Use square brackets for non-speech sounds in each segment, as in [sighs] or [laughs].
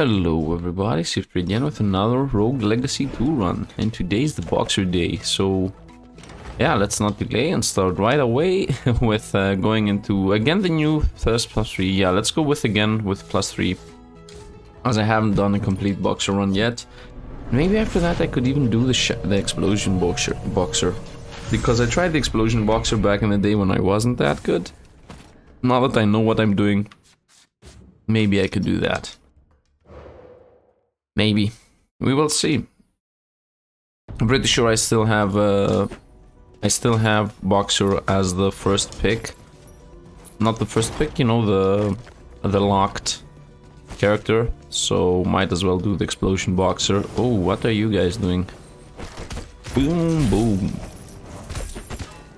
Hello everybody, again with another Rogue Legacy 2 run. And today's the Boxer Day, so yeah, let's not delay and start right away [laughs] with uh, going into, again, the new Thirst plus 3. Yeah, let's go with again with plus 3, as I haven't done a complete Boxer run yet. Maybe after that I could even do the, the Explosion boxer, boxer, because I tried the Explosion Boxer back in the day when I wasn't that good. Now that I know what I'm doing, maybe I could do that. Maybe. We will see. I'm pretty sure I still have uh, I still have Boxer as the first pick. Not the first pick, you know, the the locked character. So might as well do the Explosion Boxer. Oh, what are you guys doing? Boom, boom.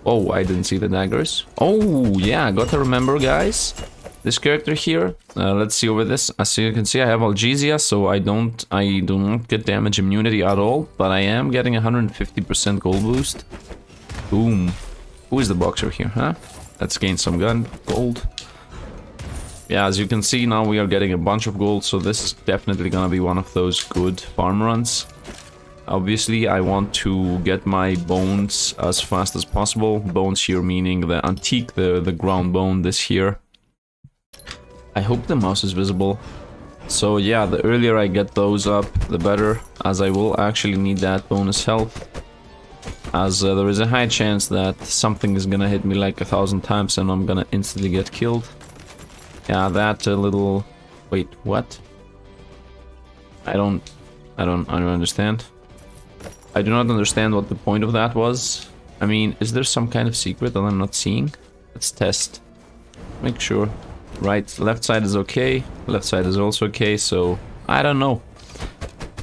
Oh, I didn't see the daggers. Oh, yeah, gotta remember, guys this character here. Uh, let's see over this. As you can see, I have Algesia, so I don't, I do not get damage immunity at all, but I am getting 150% gold boost. Boom. Who is the boxer here, huh? Let's gain some gun gold. Yeah, as you can see, now we are getting a bunch of gold, so this is definitely gonna be one of those good farm runs. Obviously, I want to get my bones as fast as possible. Bones here meaning the antique, the, the ground bone, this here. I hope the mouse is visible. So yeah, the earlier I get those up, the better, as I will actually need that bonus health. As uh, there is a high chance that something is gonna hit me like a thousand times and I'm gonna instantly get killed. Yeah, that uh, little... Wait, what? I don't... I don't... I don't understand. I do not understand what the point of that was. I mean, is there some kind of secret that I'm not seeing? Let's test. Make sure. Right, left side is okay. Left side is also okay, so I don't know.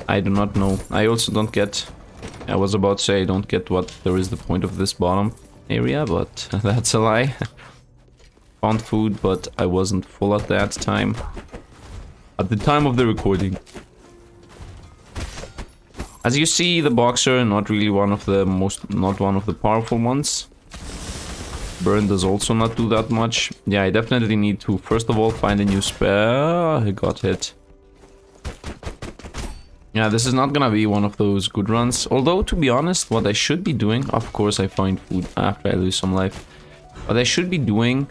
I do not know. I also don't get... I was about to say I don't get what there is the point of this bottom area, but [laughs] that's a lie. [laughs] Found food, but I wasn't full at that time. At the time of the recording. As you see, the boxer, not really one of the most, not one of the powerful ones. Burn does also not do that much. Yeah, I definitely need to, first of all, find a new spell. I got hit. Yeah, this is not gonna be one of those good runs. Although, to be honest, what I should be doing... Of course, I find food after I lose some life. What I should be doing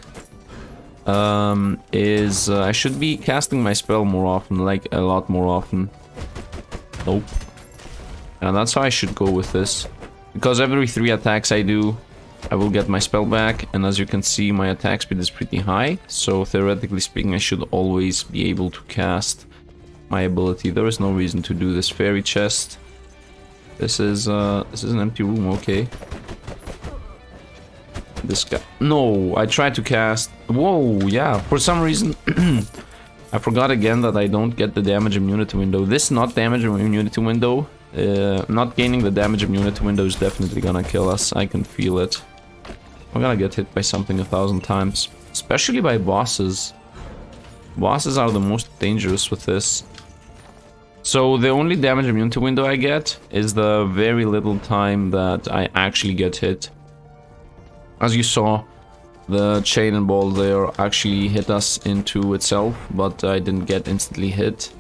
um, is uh, I should be casting my spell more often, like a lot more often. Nope. And that's how I should go with this. Because every three attacks I do, I will get my spell back, and as you can see, my attack speed is pretty high, so theoretically speaking, I should always be able to cast my ability. There is no reason to do this fairy chest. This is, uh, this is an empty room, okay. This guy... No, I tried to cast... Whoa, yeah, for some reason... [clears throat] I forgot again that I don't get the damage immunity window. This not damage immunity window, uh, not gaining the damage immunity window is definitely gonna kill us. I can feel it. I'm gonna get hit by something a thousand times. Especially by bosses. Bosses are the most dangerous with this. So the only damage immunity window I get is the very little time that I actually get hit. As you saw, the chain and ball there actually hit us into itself, but I didn't get instantly hit.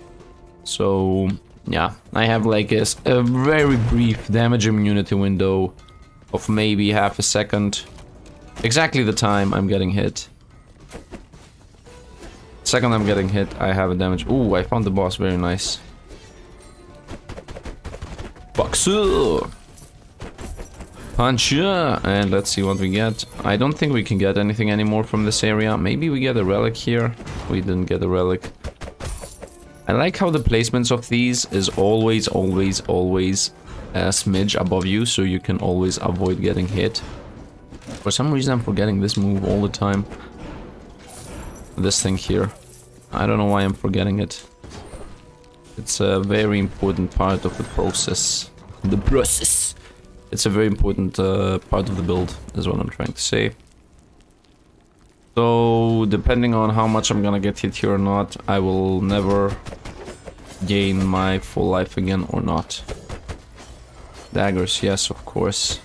So yeah, I have like a, a very brief damage immunity window of maybe half a second Exactly the time I'm getting hit. Second I'm getting hit, I have a damage. Ooh, I found the boss, very nice. Boxer! Punch And let's see what we get. I don't think we can get anything anymore from this area. Maybe we get a relic here. We didn't get a relic. I like how the placements of these is always, always, always a smidge above you, so you can always avoid getting hit. For some reason I'm forgetting this move all the time. This thing here. I don't know why I'm forgetting it. It's a very important part of the process. The process! It's a very important uh, part of the build, is what I'm trying to say. So, depending on how much I'm gonna get hit here or not, I will never gain my full life again or not. Daggers, yes, of course.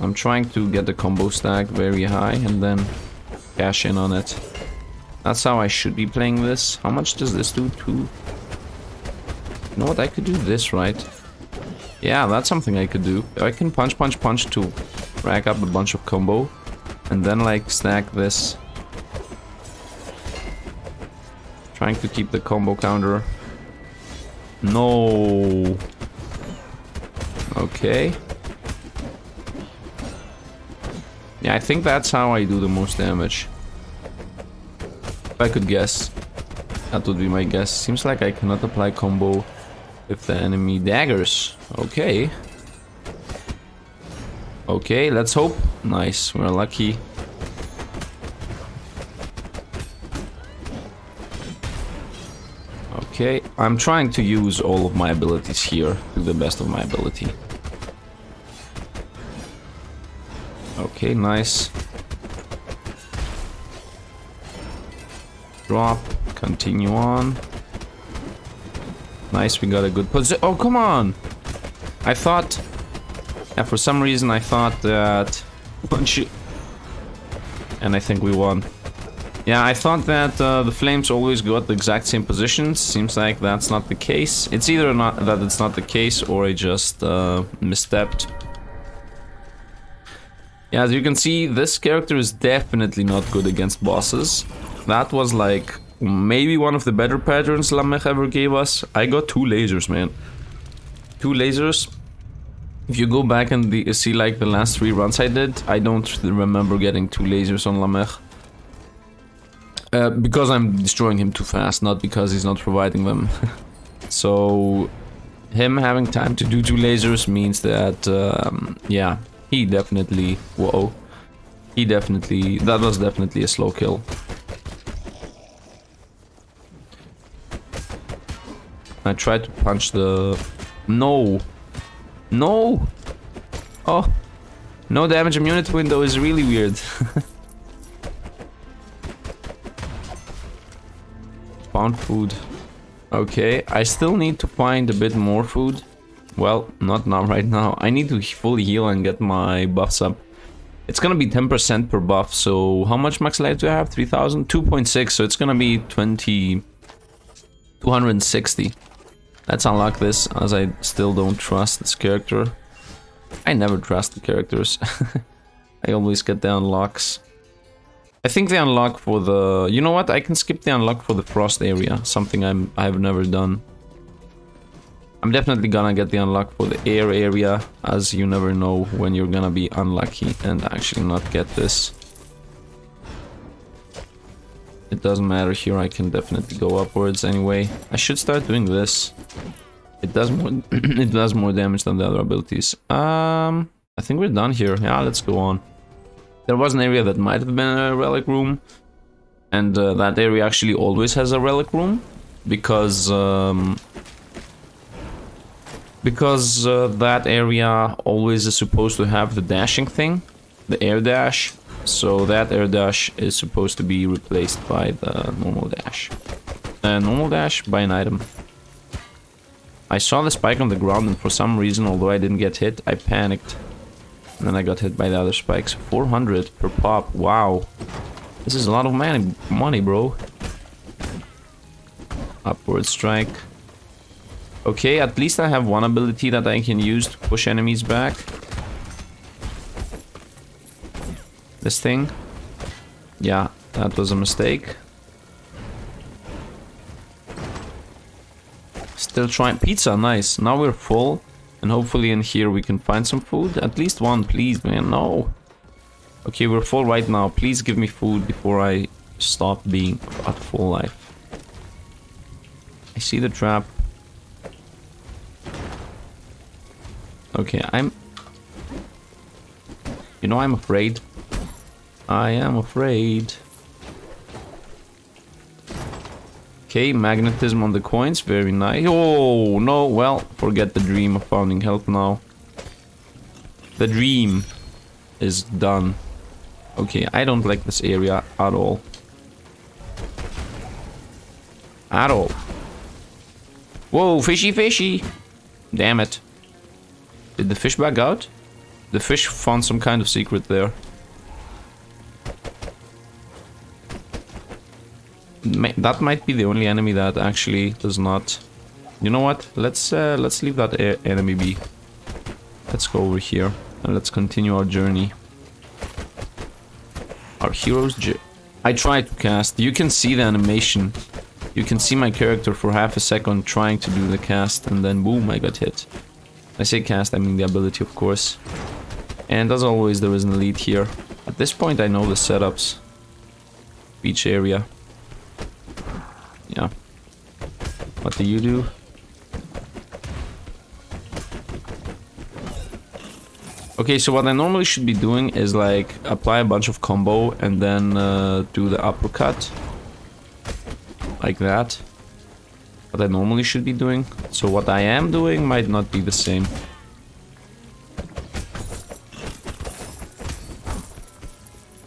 I'm trying to get the combo stack very high and then cash in on it. That's how I should be playing this. How much does this do? Two. You know what? I could do this, right? Yeah, that's something I could do. I can punch, punch, punch to rack up a bunch of combo. And then, like, stack this. Trying to keep the combo counter. No. Okay. Yeah, I think that's how I do the most damage. If I could guess. That would be my guess. Seems like I cannot apply combo if the enemy daggers. Okay. Okay, let's hope. Nice, we're lucky. Okay, I'm trying to use all of my abilities here to the best of my ability. Okay, nice. Drop, continue on. Nice, we got a good position. Oh, come on! I thought... Yeah, for some reason I thought that... And I think we won. Yeah, I thought that uh, the flames always got the exact same positions. Seems like that's not the case. It's either not that it's not the case or I just uh, misstepped. Yeah, as you can see, this character is definitely not good against bosses. That was like maybe one of the better patterns Lamech ever gave us. I got two lasers, man. Two lasers. If you go back and the, see like the last three runs I did, I don't remember getting two lasers on Lamech. Uh, because I'm destroying him too fast, not because he's not providing them. [laughs] so, him having time to do two lasers means that, um, yeah, he definitely, whoa, he definitely, that was definitely a slow kill. I tried to punch the... No! No! Oh! No damage immunity window is really weird. [laughs] Found food. Okay, I still need to find a bit more food. Well, not now, [laughs] right now. I need to fully heal and get my buffs up. It's gonna be 10% per buff, so how much max life do I have? 3000? 2.6, so it's gonna be 20... 260. Let's unlock this, as I still don't trust this character. I never trust the characters. [laughs] I always get the unlocks. I think the unlock for the... You know what? I can skip the unlock for the frost area. Something I'm, I've never done. I'm definitely gonna get the unlock for the air area, as you never know when you're gonna be unlucky and actually not get this. It doesn't matter here, I can definitely go upwards anyway. I should start doing this. It does more [clears throat] it does more damage than the other abilities. Um I think we're done here. Yeah, let's go on. There was an area that might have been a relic room. And uh, that area actually always has a relic room. Because um, because uh, that area always is supposed to have the dashing thing, the air dash. So that air dash is supposed to be replaced by the normal dash. Uh, normal dash by an item. I saw the spike on the ground and for some reason, although I didn't get hit, I panicked. And then I got hit by the other spikes. 400 per pop, wow. This is a lot of money, money bro. Upward strike. Okay, at least I have one ability that I can use to push enemies back. This thing. Yeah, that was a mistake. Still trying... Pizza, nice. Now we're full. And hopefully in here we can find some food. At least one, please, man. No. Okay, we're full right now. Please give me food before I stop being at full life. I see the trap. Okay, I'm... You know, I'm afraid. I am afraid. Okay, magnetism on the coins, very nice. Oh, no, well, forget the dream of founding health now. The dream is done. Okay, I don't like this area at all. At all. Whoa, fishy fishy! Damn it. Did the fish back out? The fish found some kind of secret there. That might be the only enemy that actually does not. You know what? Let's uh, let's leave that enemy be. Let's go over here and let's continue our journey. Our hero's. I tried to cast. You can see the animation. You can see my character for half a second trying to do the cast and then boom, I got hit. I say cast, I mean the ability, of course. And as always, there is an elite here. At this point, I know the setups. Beach area. Yeah. What do you do? Okay, so what I normally should be doing is like apply a bunch of combo and then uh, do the uppercut. Like that. What I normally should be doing. So what I am doing might not be the same.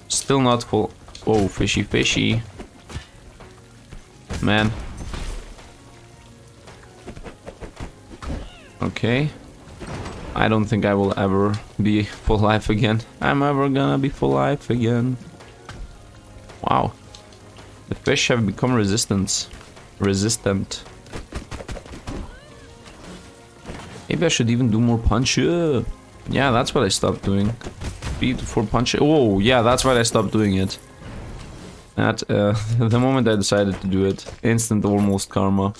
Still not full. Oh, fishy fishy. Man. Okay. I don't think I will ever be full life again. I'm ever gonna be full life again. Wow. The fish have become resistant. Resistant. Maybe I should even do more punch. Yeah, that's what I stopped doing. Speed for punch. Oh, yeah, that's why I stopped doing it. At uh, [laughs] the moment I decided to do it, instant almost karma.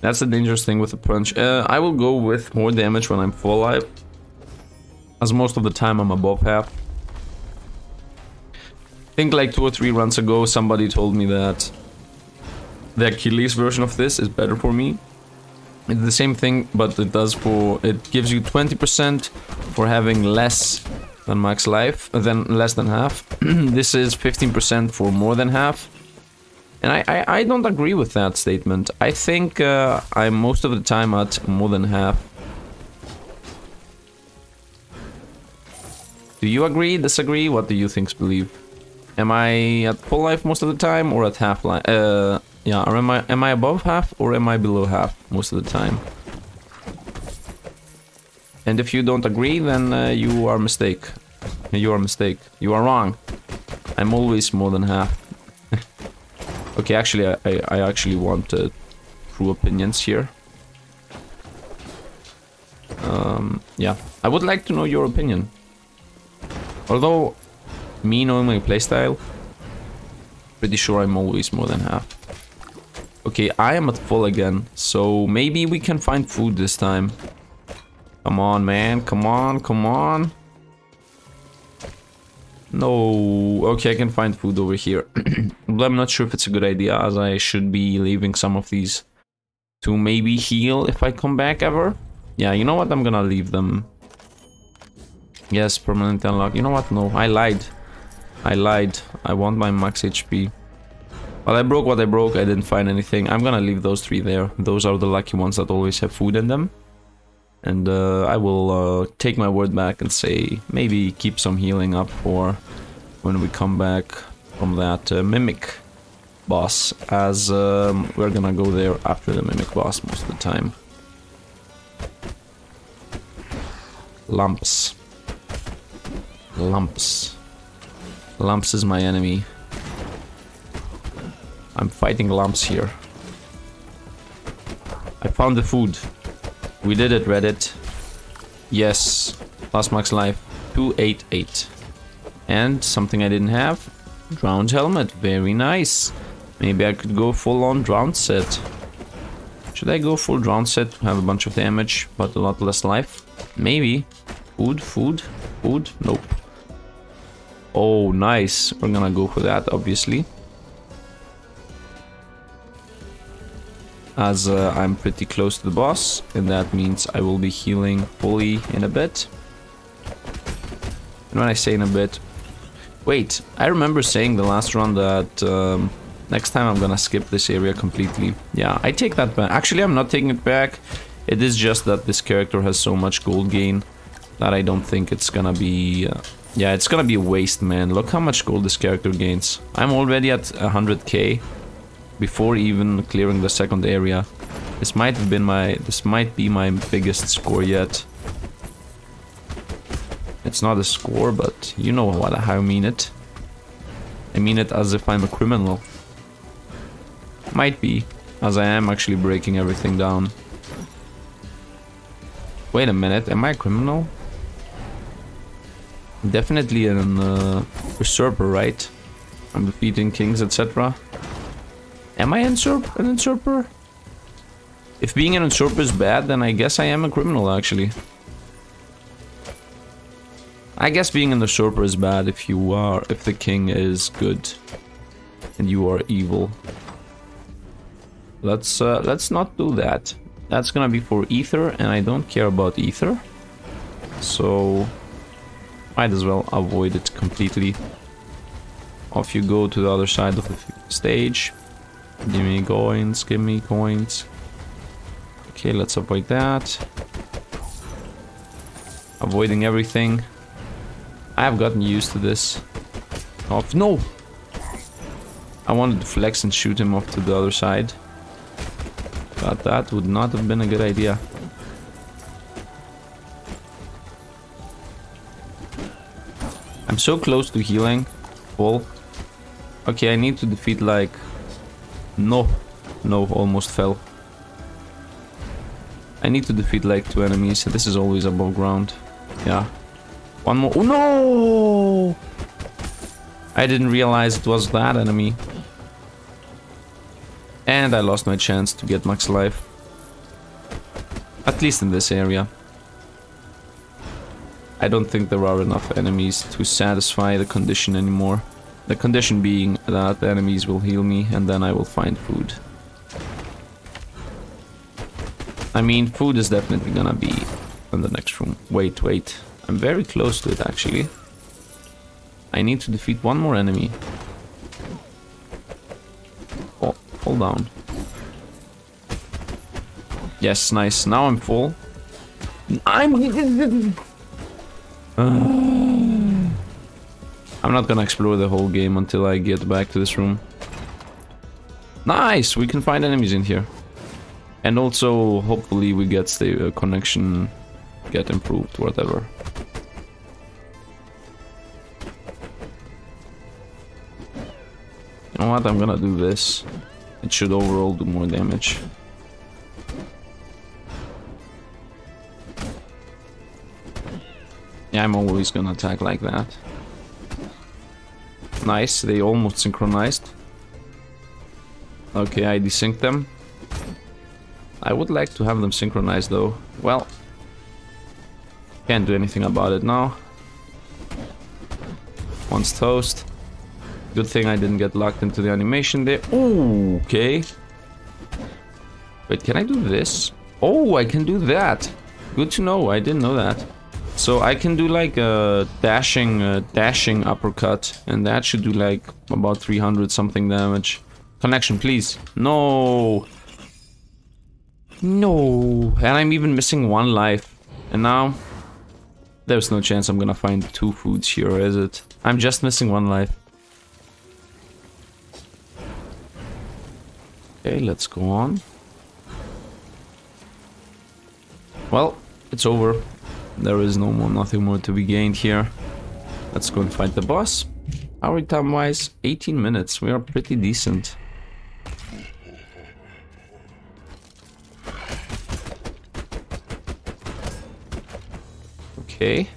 That's the dangerous thing with the punch. Uh, I will go with more damage when I'm full life. As most of the time I'm above half. I think like two or three runs ago somebody told me that the Achilles version of this is better for me. It's the same thing, but it does for it gives you 20% for having less than max life, than less than half. [clears throat] this is 15% for more than half. And I, I, I, don't agree with that statement. I think uh, I'm most of the time at more than half. Do you agree, disagree? What do you think, believe? Am I at full life most of the time or at half life? Uh, yeah, or am I, am I above half or am I below half most of the time? And if you don't agree, then uh, you are mistake. You are mistake. You are wrong. I'm always more than half. [laughs] okay, actually, I, I, I actually want uh, true opinions here. Um, yeah, I would like to know your opinion. Although me knowing my playstyle, pretty sure I'm always more than half. Okay, I am at full again, so maybe we can find food this time. Come on, man, come on, come on. No, okay, I can find food over here. but [clears throat] I'm not sure if it's a good idea, as I should be leaving some of these to maybe heal if I come back ever. Yeah, you know what, I'm gonna leave them. Yes, permanent unlock. You know what, no, I lied. I lied. I want my max HP. Well, I broke what I broke, I didn't find anything. I'm gonna leave those three there. Those are the lucky ones that always have food in them. And uh, I will uh, take my word back and say maybe keep some healing up for when we come back from that uh, Mimic boss, as um, we're gonna go there after the Mimic boss most of the time. Lumps. Lumps. Lumps is my enemy. I'm fighting lumps here. I found the food. We did it, Reddit. Yes. Last max life. 288. And something I didn't have. Drowned helmet. Very nice. Maybe I could go full on drowned set. Should I go full drowned set to have a bunch of damage, but a lot less life? Maybe. Food, food, food. Nope. Oh, nice. We're gonna go for that, obviously. As uh, I'm pretty close to the boss, and that means I will be healing fully in a bit. And when I say in a bit... Wait, I remember saying the last run that um, next time I'm gonna skip this area completely. Yeah, I take that back. Actually, I'm not taking it back. It is just that this character has so much gold gain that I don't think it's gonna be... Uh, yeah, it's gonna be a waste, man. Look how much gold this character gains. I'm already at 100k before even clearing the second area. This might have been my... This might be my biggest score yet. It's not a score, but you know what how I mean it. I mean it as if I'm a criminal. Might be, as I am actually breaking everything down. Wait a minute, am I a criminal? Definitely an uh, usurper, right? I'm defeating kings, etc. Am I an usurper? If being an usurper is bad, then I guess I am a criminal, actually. I guess being an usurper is bad if you are, if the king is good and you are evil. Let's uh, let's not do that. That's gonna be for ether, and I don't care about ether, so might as well avoid it completely. Off you go to the other side of the stage. Give me coins, give me coins. Okay, let's avoid that. Avoiding everything. I have gotten used to this. Off. No! I wanted to flex and shoot him off to the other side. But that would not have been a good idea. I'm so close to healing. Full. Okay, I need to defeat like... No. No, almost fell. I need to defeat like two enemies. This is always above ground. Yeah. One more. Oh no! I didn't realize it was that enemy. And I lost my chance to get max life. At least in this area. I don't think there are enough enemies to satisfy the condition anymore. The condition being that the enemies will heal me and then I will find food. I mean, food is definitely gonna be in the next room. Wait, wait. I'm very close to it actually. I need to defeat one more enemy. Oh, hold down. Yes, nice. Now I'm full. I'm... I'm [laughs] not gonna explore the whole game until I get back to this room. Nice! We can find enemies in here. And also, hopefully we get the uh, connection get improved, whatever. You know what, I'm gonna do this. It should overall do more damage. Yeah, I'm always gonna attack like that. Nice, they almost synchronized. Okay, I desynced them. I would like to have them synchronized though. Well, can't do anything about it now. One's toast. Good thing I didn't get locked into the animation there. Ooh, okay. Wait, can I do this? Oh, I can do that. Good to know, I didn't know that. So I can do like a dashing, uh, dashing uppercut, and that should do like about 300 something damage. Connection, please. No. No. And I'm even missing one life. And now, there's no chance I'm gonna find two foods here, is it? I'm just missing one life. Okay, let's go on. Well, it's over. There is no more, nothing more to be gained here. Let's go and fight the boss. Our time wise, 18 minutes. We are pretty decent. Okay.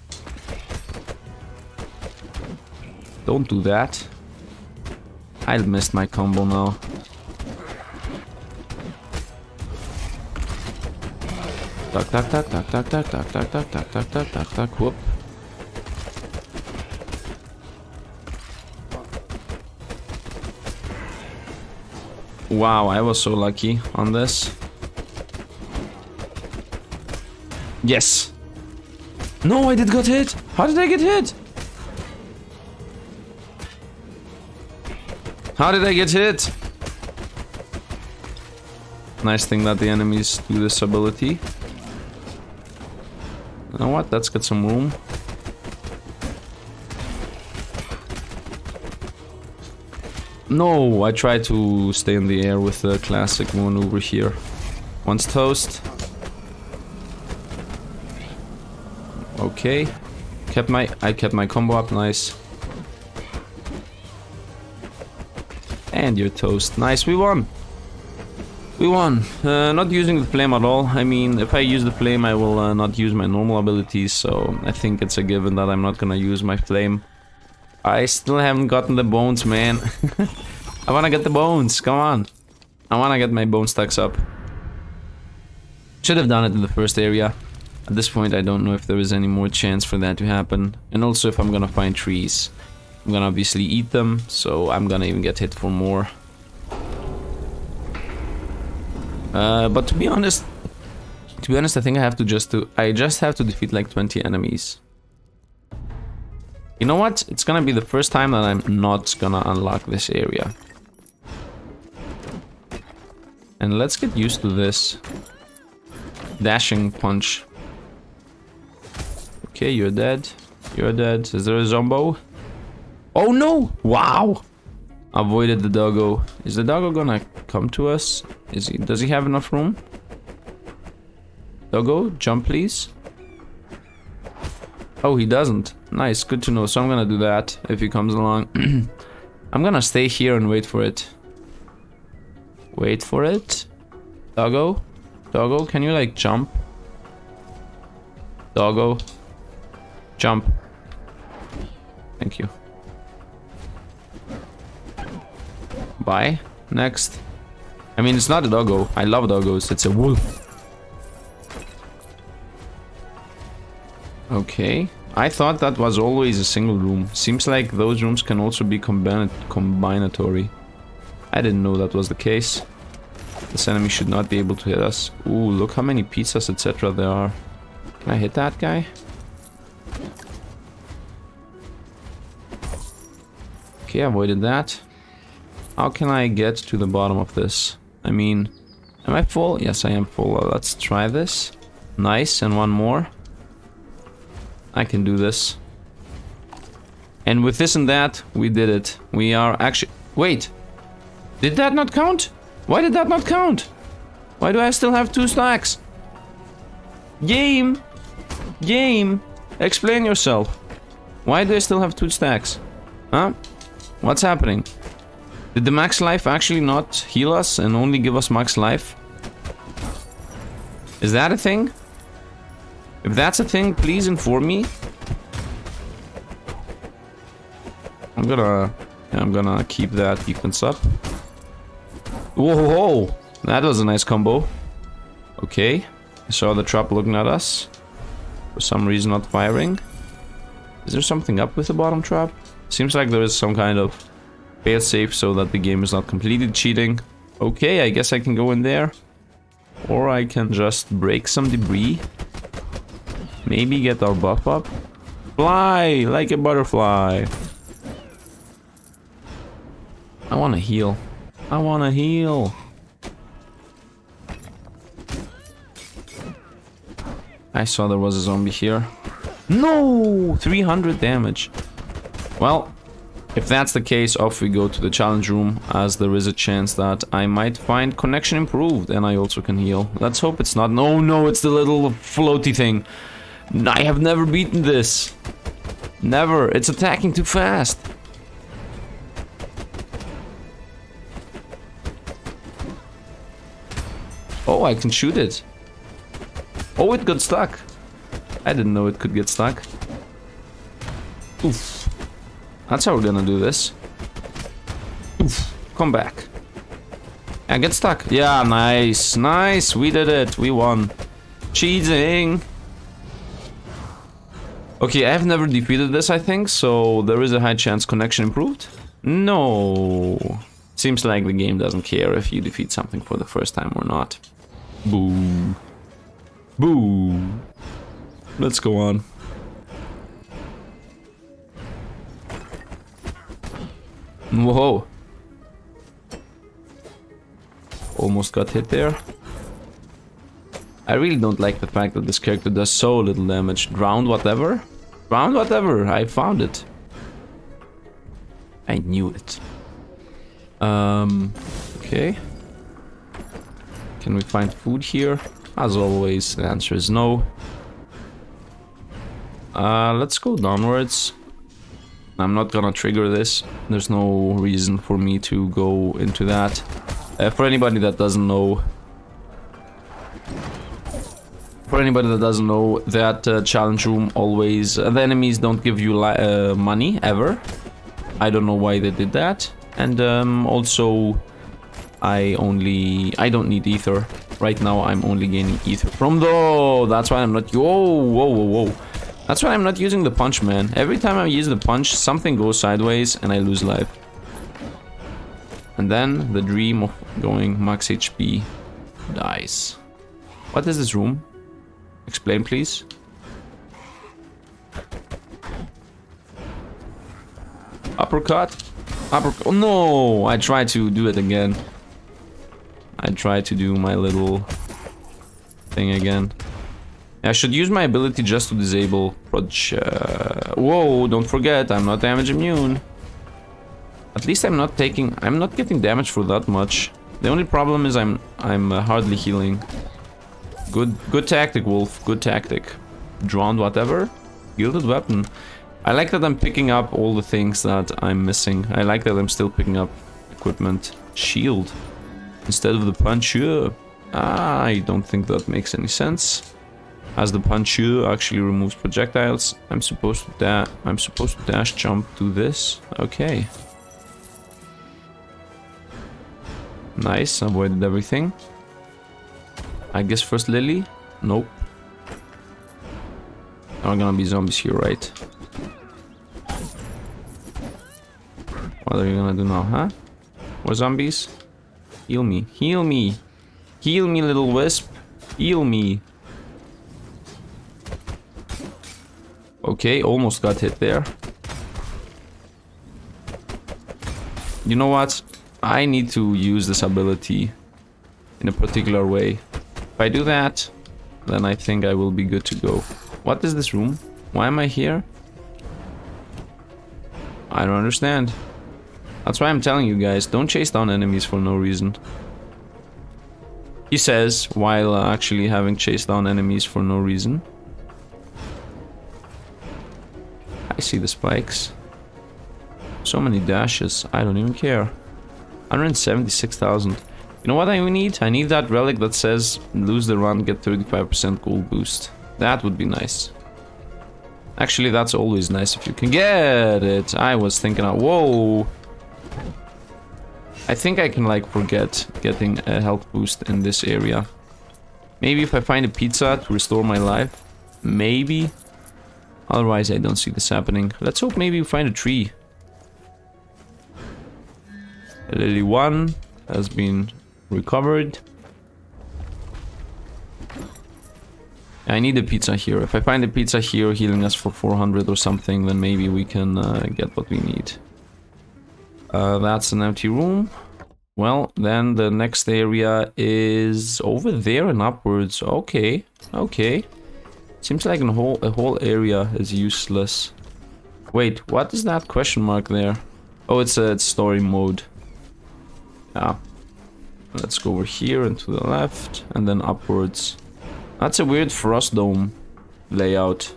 Don't do that. I missed my combo now. Tak, tak, tak, tak, tak, tak, tak, tak, tak, tak, tak, tak, tak, tak, whoop. Wow, I was so lucky on this. Yes! No, I did get hit! How did I get hit? How did I get hit? Nice thing that the enemies do this ability. You know what? Let's get some room. No, I tried to stay in the air with the classic maneuver here. Once toast. Okay. Kept my I kept my combo up, nice. And your toast. Nice, we won. We won. Uh, not using the flame at all. I mean, if I use the flame, I will uh, not use my normal abilities, so I think it's a given that I'm not gonna use my flame. I still haven't gotten the bones, man. [laughs] I wanna get the bones, come on. I wanna get my bone stacks up. Should have done it in the first area. At this point, I don't know if there is any more chance for that to happen. And also if I'm gonna find trees. I'm gonna obviously eat them, so I'm gonna even get hit for more. Uh, but to be honest, to be honest, I think I have to just do. I just have to defeat like 20 enemies. You know what? It's gonna be the first time that I'm not gonna unlock this area. And let's get used to this. Dashing punch. Okay, you're dead. You're dead. Is there a zombo? Oh no! Wow! Avoided the doggo. Is the doggo gonna come to us? Is he? Does he have enough room? Doggo, jump please. Oh, he doesn't. Nice, good to know. So I'm gonna do that if he comes along. [clears throat] I'm gonna stay here and wait for it. Wait for it. Doggo? Doggo, can you like jump? Doggo. Jump. Thank you. Bye. Next. I mean, it's not a doggo. I love doggos. It's a wolf. Okay. I thought that was always a single room. Seems like those rooms can also be combin combinatory. I didn't know that was the case. This enemy should not be able to hit us. Ooh, look how many pizzas, etc. there are. Can I hit that guy? Okay, avoided that. How can I get to the bottom of this? I mean, am I full? Yes, I am full. let's try this. Nice, and one more. I can do this. And with this and that, we did it. We are actually... Wait! Did that not count? Why did that not count? Why do I still have two stacks? Game! Game! Explain yourself. Why do I still have two stacks? Huh? What's happening? Did the max life actually not heal us and only give us max life? Is that a thing? If that's a thing, please inform me. I'm gonna... I'm gonna keep that defense up. Whoa, whoa, that was a nice combo. Okay, I saw the trap looking at us. For some reason not firing. Is there something up with the bottom trap? Seems like there is some kind of fail safe so that the game is not completely cheating. Okay, I guess I can go in there. Or I can just break some debris. Maybe get our buff up. Fly like a butterfly. I want to heal. I want to heal. I saw there was a zombie here. No! 300 damage. Well, if that's the case, off we go to the challenge room, as there is a chance that I might find connection improved, and I also can heal. Let's hope it's not... No, no, it's the little floaty thing. I have never beaten this. Never. It's attacking too fast. Oh, I can shoot it. Oh, it got stuck. I didn't know it could get stuck. Oof. That's how we're gonna do this. Oof, come back. And get stuck. Yeah, nice. Nice. We did it. We won. Cheating. Okay, I have never defeated this, I think, so there is a high chance connection improved. No. Seems like the game doesn't care if you defeat something for the first time or not. Boo. Boo. Let's go on. Whoa. Almost got hit there. I really don't like the fact that this character does so little damage. Drowned whatever? Drowned whatever, I found it. I knew it. Um, okay. Can we find food here? As always, the answer is no. Uh, let's go downwards. I'm not gonna trigger this. There's no reason for me to go into that. Uh, for anybody that doesn't know, for anybody that doesn't know, that uh, challenge room always uh, the enemies don't give you uh, money ever. I don't know why they did that, and um, also I only I don't need ether right now. I'm only gaining ether from though. That's why I'm not. Whoa, whoa, whoa, whoa. That's why I'm not using the punch, man. Every time I use the punch, something goes sideways and I lose life. And then the dream of going max HP dies. What is this room? Explain, please. Uppercut. Uppercut. Oh, no! I tried to do it again. I tried to do my little thing again. I should use my ability just to disable Proj... Uh, whoa, don't forget, I'm not damage immune. At least I'm not taking... I'm not getting damage for that much. The only problem is I'm I'm uh, hardly healing. Good good tactic, Wolf. Good tactic. Drowned whatever. Gilded weapon. I like that I'm picking up all the things that I'm missing. I like that I'm still picking up equipment. Shield. Instead of the puncher. I don't think that makes any sense. As the puncher actually removes projectiles, I'm supposed to da I'm supposed to dash jump to this. Okay. Nice, avoided everything. I guess first Lily? Nope. There are gonna be zombies here, right? What are you gonna do now, huh? More zombies? Heal me. Heal me. Heal me, little wisp. Heal me. Okay, almost got hit there. You know what? I need to use this ability in a particular way. If I do that, then I think I will be good to go. What is this room? Why am I here? I don't understand. That's why I'm telling you guys, don't chase down enemies for no reason. He says, while uh, actually having chased down enemies for no reason. I see the spikes. So many dashes, I don't even care. 176,000. You know what I need? I need that relic that says lose the run, get 35% gold boost. That would be nice. Actually, that's always nice if you can get it. I was thinking, of, whoa. I think I can like forget getting a health boost in this area. Maybe if I find a pizza to restore my life. Maybe. Otherwise, I don't see this happening. Let's hope maybe we find a tree. Lily 1 has been recovered. I need a pizza here. If I find a pizza here healing us for 400 or something, then maybe we can uh, get what we need. Uh, that's an empty room. Well, then the next area is over there and upwards. Okay, okay. Seems like a whole, a whole area is useless. Wait, what is that question mark there? Oh, it's a story mode. Yeah. Let's go over here and to the left and then upwards. That's a weird frost dome layout.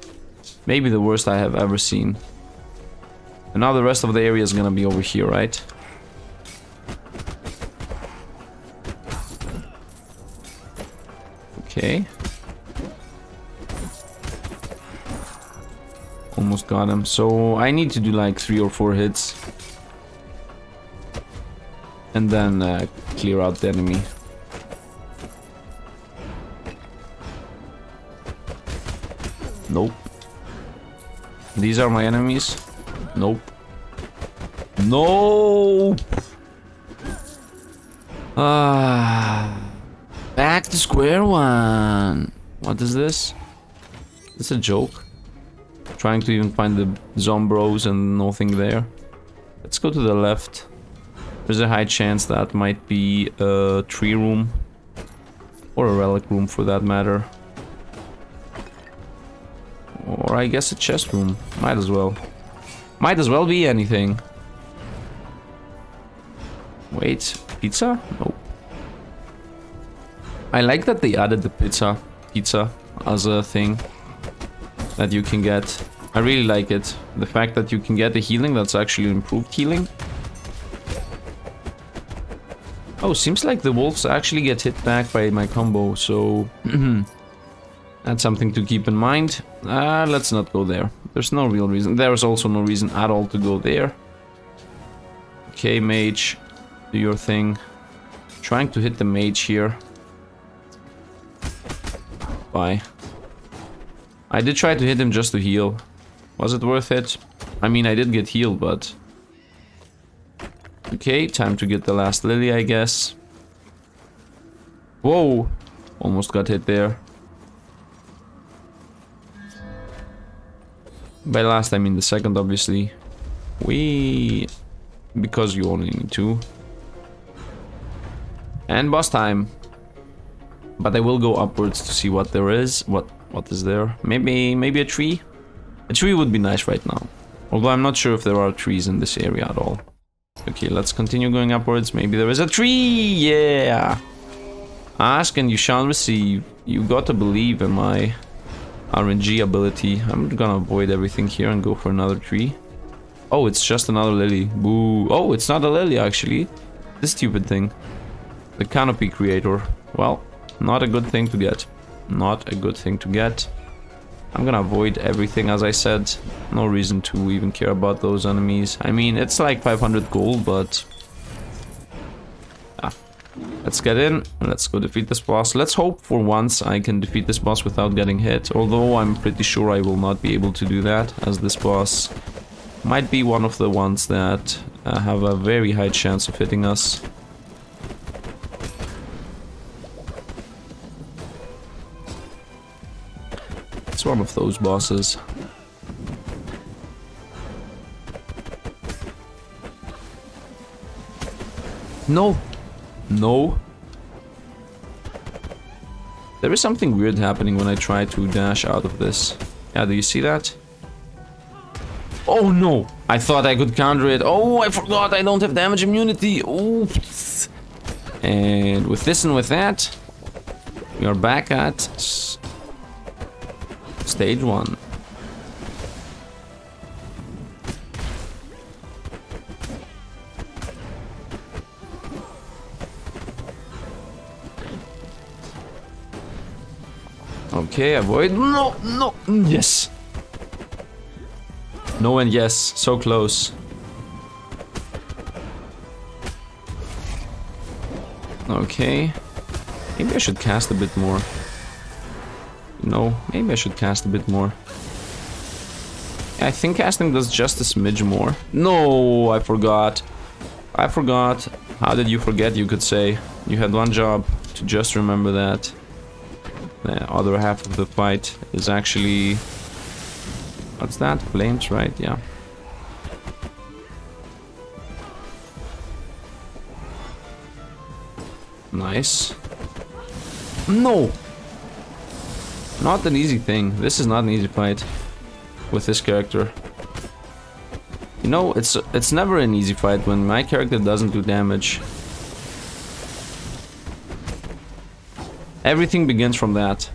Maybe the worst I have ever seen. And now the rest of the area is gonna be over here, right? Okay. Almost got him. So I need to do like three or four hits. And then uh, clear out the enemy. Nope. These are my enemies. Nope. No. Ah. Back to square one. What is this? It's a joke. Trying to even find the zombros and nothing there. Let's go to the left. There's a high chance that might be a tree room. Or a relic room for that matter. Or I guess a chest room. Might as well. Might as well be anything. Wait, pizza? Nope. I like that they added the pizza, pizza as a thing that you can get. I really like it. The fact that you can get the healing that's actually improved healing. Oh, seems like the wolves actually get hit back by my combo, so... [clears throat] that's something to keep in mind. Uh, let's not go there. There's no real reason. There's also no reason at all to go there. Okay, mage. Do your thing. Trying to hit the mage here. Bye. I did try to hit him just to heal. Was it worth it? I mean, I did get healed, but... Okay, time to get the last lily, I guess. Whoa! Almost got hit there. By last, I mean the second, obviously. We... Because you only need two. And boss time. But I will go upwards to see what there is. What What is there? Maybe maybe a tree? A tree would be nice right now. Although I'm not sure if there are trees in this area at all. Okay, let's continue going upwards. Maybe there is a tree! Yeah! Ask and you shall receive. You gotta believe in my RNG ability. I'm gonna avoid everything here and go for another tree. Oh, it's just another lily. Boo. Oh, it's not a lily, actually. This stupid thing. The canopy creator. Well, not a good thing to get. Not a good thing to get. I'm gonna avoid everything as I said. No reason to even care about those enemies. I mean, it's like 500 gold, but... Ah. Let's get in let's go defeat this boss. Let's hope for once I can defeat this boss without getting hit. Although I'm pretty sure I will not be able to do that as this boss might be one of the ones that uh, have a very high chance of hitting us. It's one of those bosses. No! No! There is something weird happening when I try to dash out of this. Yeah, do you see that? Oh no! I thought I could counter it. Oh, I forgot I don't have damage immunity. Oops. And with this and with that, we are back at Stage 1. Okay, avoid. No, no, yes. No and yes, so close. Okay. Maybe I should cast a bit more. No, maybe I should cast a bit more. I think casting does just a smidge more. No, I forgot. I forgot. How did you forget, you could say? You had one job to just remember that. The other half of the fight is actually... What's that? Flames, right? Yeah. Nice. No! Not an easy thing. This is not an easy fight with this character. You know, it's it's never an easy fight when my character doesn't do damage. Everything begins from that.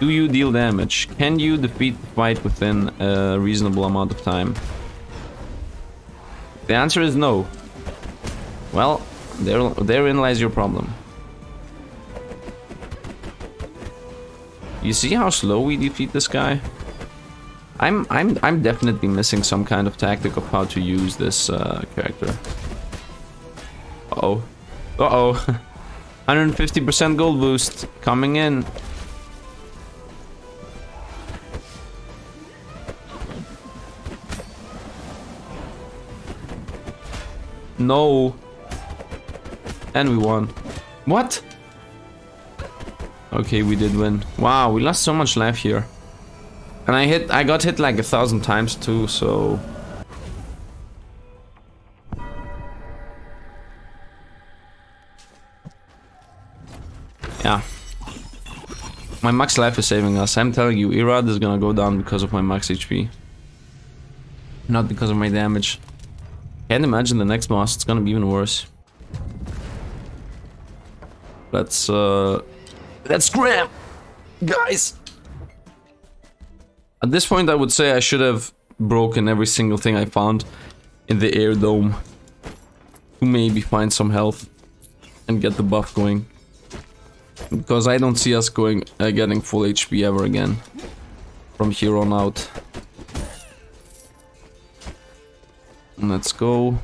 Do you deal damage? Can you defeat the fight within a reasonable amount of time? The answer is no. Well, there, therein lies your problem. You see how slow we defeat this guy? I'm I'm I'm definitely missing some kind of tactic of how to use this uh, character. Uh oh, uh oh, 150% gold boost coming in. No. And we won. What? Okay, we did win. Wow, we lost so much life here. And I hit, I got hit like a thousand times too, so... Yeah. My max life is saving us. I'm telling you, Irad is gonna go down because of my max HP. Not because of my damage. Can't imagine the next boss, it's gonna be even worse. Let's, uh... Let's scram! Guys! At this point I would say I should have broken every single thing I found in the air dome. To maybe find some health. and get the buff going. Because I don't see us going uh, getting full HP ever again from here on out. Let's go.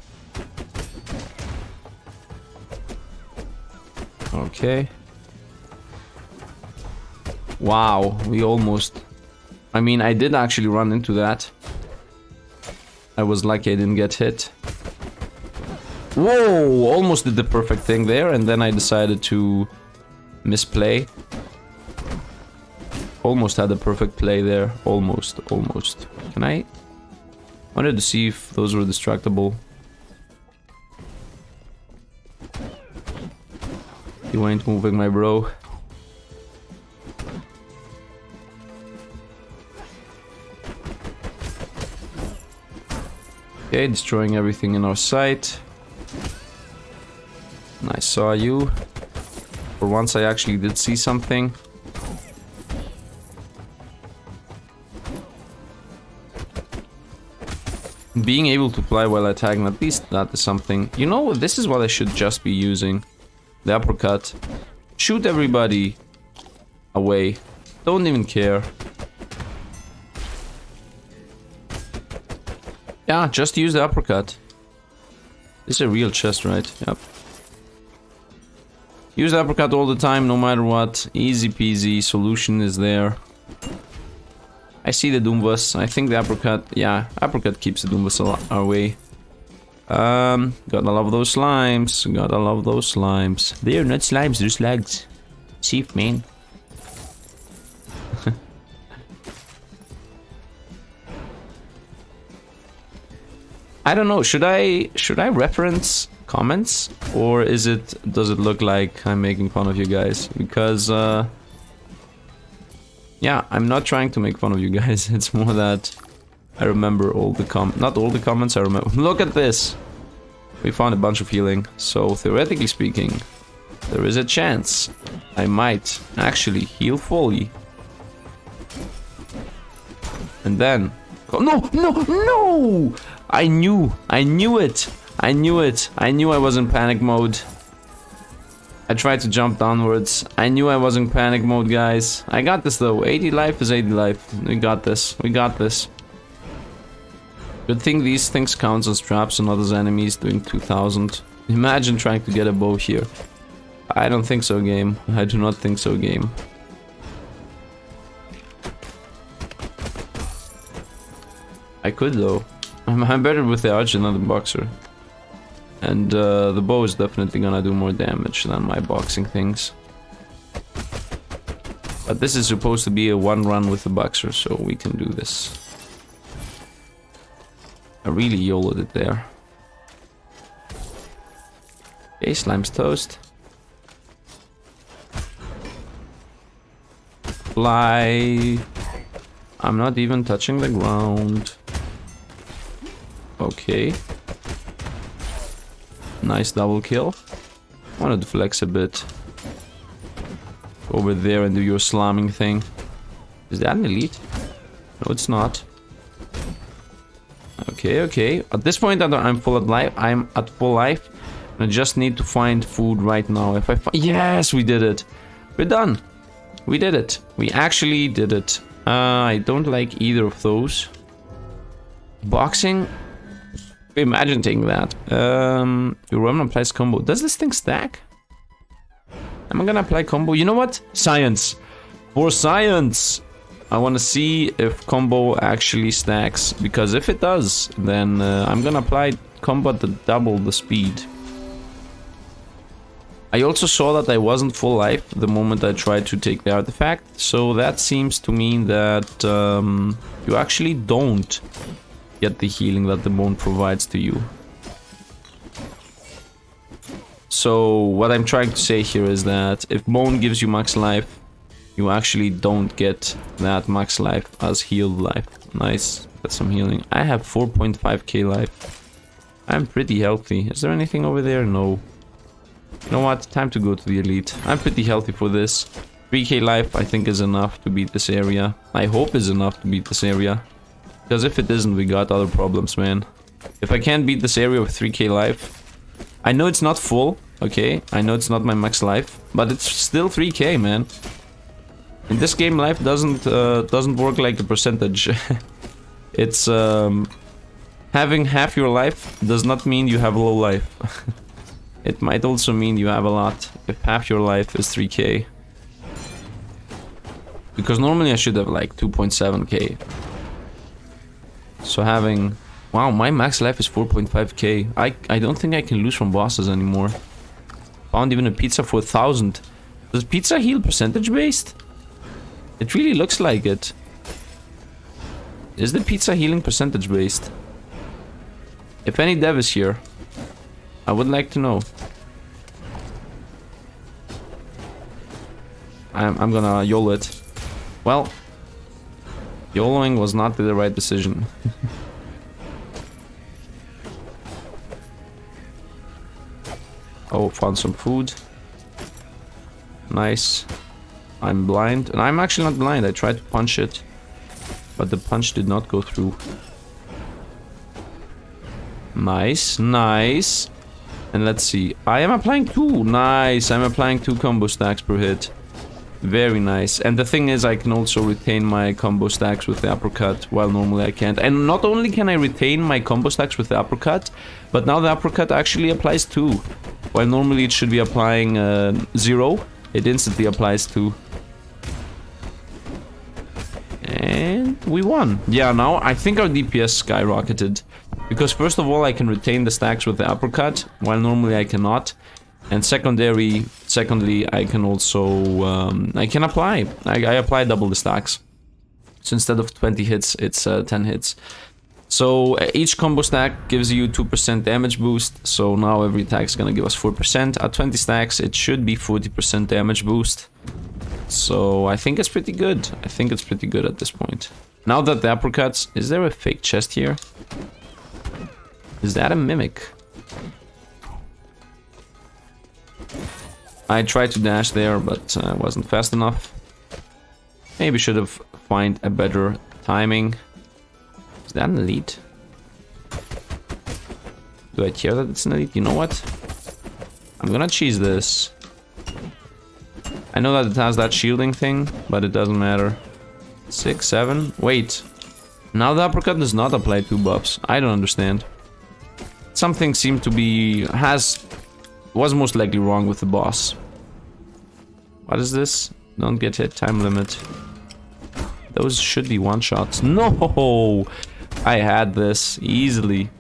Okay. Wow, we almost... I mean, I did actually run into that. I was lucky I didn't get hit. Whoa! Almost did the perfect thing there, and then I decided to misplay. Almost had a perfect play there. Almost, almost. Can I? Wanted to see if those were destructible. You ain't moving, my bro. Okay, destroying everything in our sight. And I saw you. For once I actually did see something. Being able to fly while attacking, at least that is something. You know, this is what I should just be using. The uppercut. Shoot everybody away. Don't even care. Yeah, just use the uppercut. This is a real chest, right? Yep. Use the uppercut all the time, no matter what. Easy peasy, solution is there. I see the Doombus. I think the uppercut, yeah, uppercut keeps the Doombus away. Um, gotta love those slimes. Gotta love those slimes. They're not slimes, they're slugs. Chief, man. I don't know. Should I should I reference comments or is it does it look like I'm making fun of you guys? Because uh, yeah, I'm not trying to make fun of you guys. [laughs] It's more that I remember all the com not all the comments. I remember. [laughs] Look at this. We found a bunch of healing. So theoretically speaking, there is a chance I might actually heal fully. And then Oh, no, no, no! I knew, I knew it, I knew it, I knew I was in panic mode. I tried to jump downwards. I knew I was in panic mode, guys. I got this though. 80 life is 80 life. We got this. We got this. Good thing these things count as traps and not as enemies doing 2000. Imagine trying to get a bow here. I don't think so, game. I do not think so, game. I could though. I'm, I'm better with the archer than the boxer. And uh, the bow is definitely gonna do more damage than my boxing things. But this is supposed to be a one run with the boxer, so we can do this. I really YOLO'd it there. Okay, slime's toast. Fly. I'm not even touching the ground. Okay. Nice double kill. Wanted to flex a bit. Over there and do your slamming thing. Is that an elite? No, it's not. Okay, okay. At this point, I'm full of life. I'm at full life. I just need to find food right now. If I yes, we did it. We're done. We did it. We actually did it. Uh, I don't like either of those. Boxing imagine taking that. Um, remnant applies combo. Does this thing stack? Am I gonna apply combo? You know what? Science. For science. I want to see if combo actually stacks. Because if it does, then uh, I'm gonna apply combo to double the speed. I also saw that I wasn't full life the moment I tried to take the artifact. So that seems to mean that um, you actually don't get the healing that the bone provides to you. So what I'm trying to say here is that if bone gives you max life, you actually don't get that max life as healed life. Nice, that's some healing. I have 4.5k life. I'm pretty healthy. Is there anything over there? No. You know what? Time to go to the elite. I'm pretty healthy for this. 3k life I think is enough to beat this area. I hope is enough to beat this area. Because if it isn't, we got other problems, man. If I can't beat this area with 3k life... I know it's not full, Okay, I know it's not my max life, but it's still 3k, man. In this game, life doesn't uh, doesn't work like a percentage. [laughs] it's um, having half your life does not mean you have low life. [laughs] it might also mean you have a lot if half your life is 3k. Because normally I should have like 2.7k. So having... Wow, my max life is 4.5k. I, I don't think I can lose from bosses anymore. Found even a pizza for 1000. Does pizza heal percentage based? It really looks like it. Is the pizza healing percentage based? If any dev is here, I would like to know. I'm, I'm gonna YOLO it. Well, YOLOing was not the right decision. oh, found some food. Nice. I'm blind. And I'm actually not blind. I tried to punch it. But the punch did not go through. Nice, nice. And let's see. I am applying two. Nice. I'm applying two combo stacks per hit. Very nice. And the thing is, I can also retain my combo stacks with the uppercut, while normally I can't. And not only can I retain my combo stacks with the uppercut, but now the uppercut actually applies two. While normally it should be applying uh, zero, it instantly applies two. And we won. Yeah, now I think our DPS skyrocketed. Because first of all, I can retain the stacks with the uppercut, while normally I cannot. And secondary, secondly, I can also, um, I can apply. I, I, apply double the stacks. So instead of 20 hits, it's uh, 10 hits. So uh, each combo stack gives you 2% damage boost. So now every attack is gonna give us 4%. At 20 stacks, it should be 40% damage boost. So I think it's pretty good. I think it's pretty good at this point. Now that the uppercuts, is there a fake chest here? Is that a mimic? I tried to dash there, but uh, wasn't fast enough. Maybe should have find a better timing. Is that an elite? Do I care that it's an elite? You know what? I'm gonna cheese this. I know that it has that shielding thing, but it doesn't matter. Six, seven? Wait. Now the uppercut does not apply two buffs. I don't understand. Something seemed to be... has was most likely wrong with the boss. What is this? Don't get hit, time limit. Those should be one-shots. No! I had this easily.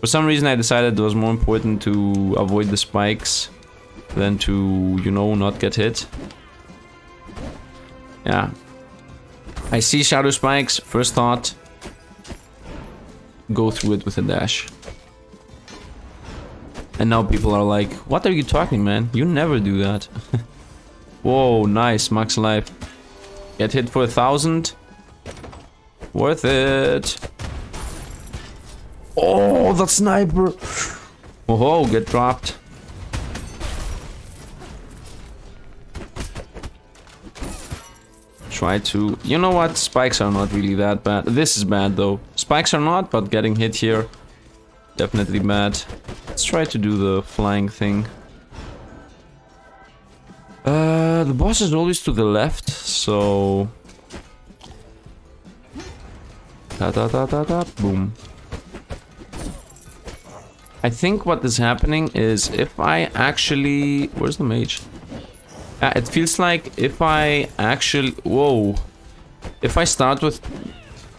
For some reason I decided it was more important to avoid the spikes than to, you know, not get hit. Yeah. I see shadow spikes, first thought, go through it with a dash. And now people are like, what are you talking, man? You never do that. [laughs] Whoa, nice, max life. Get hit for a thousand. Worth it. Oh, that sniper. Oh, get dropped. Try to... You know what? Spikes are not really that bad. This is bad, though. Spikes are not, but getting hit here... Definitely bad. Let's try to do the flying thing. Uh, the boss is always to the left, so... Da da da da da, boom. I think what is happening is if I actually... Where's the mage? Uh, it feels like if I actually... Whoa. If I start with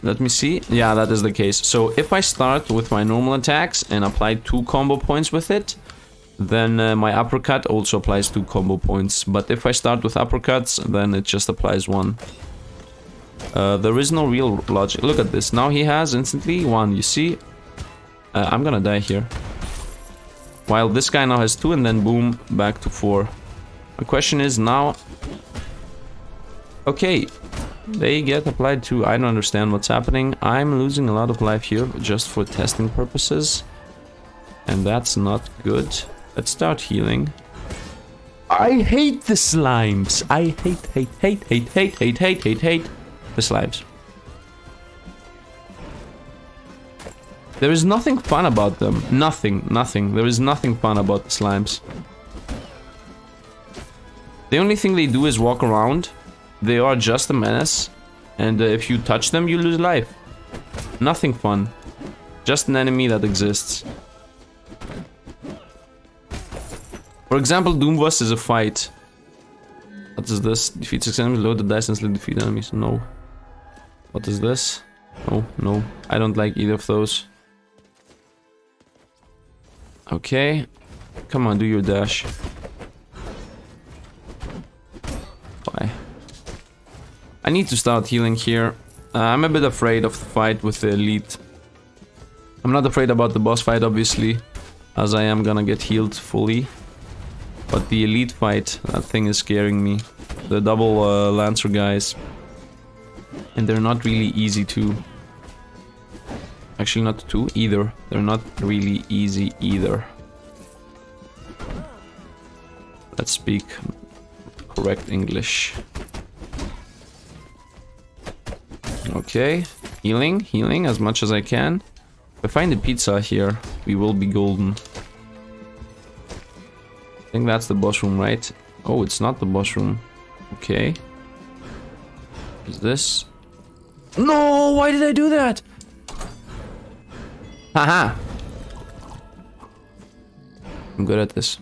let me see. Yeah, that is the case. So if I start with my normal attacks and apply two combo points with it, then uh, my uppercut also applies two combo points. But if I start with uppercuts, then it just applies one. Uh, there is no real logic. Look at this. Now he has instantly one. You see? Uh, I'm gonna die here. While this guy now has two and then boom, back to four. My question is now... Okay, they get applied to. I don't understand what's happening. I'm losing a lot of life here just for testing purposes. And that's not good. Let's start healing. I hate the slimes. I hate, hate, hate, hate, hate, hate, hate, hate, hate the slimes. There is nothing fun about them. Nothing, nothing. There is nothing fun about the slimes. The only thing they do is walk around. They are just a menace. And uh, if you touch them, you lose life. Nothing fun. Just an enemy that exists. For example, Doomboss is a fight. What is this? Defeat six enemies, load the dice and defeat enemies. No. What is this? No, no. I don't like either of those. Okay. Come on, do your dash. I need to start healing here. Uh, I'm a bit afraid of the fight with the elite. I'm not afraid about the boss fight, obviously, as I am gonna get healed fully. But the elite fight, that thing is scaring me. The double uh, Lancer guys. And they're not really easy to... Actually not two either. They're not really easy either. Let's speak correct English. Okay, healing, healing as much as I can. If I find the pizza here, we will be golden. I think that's the boss room, right? Oh, it's not the boss room. Okay. Is this? No, why did I do that? Haha. I'm good at this.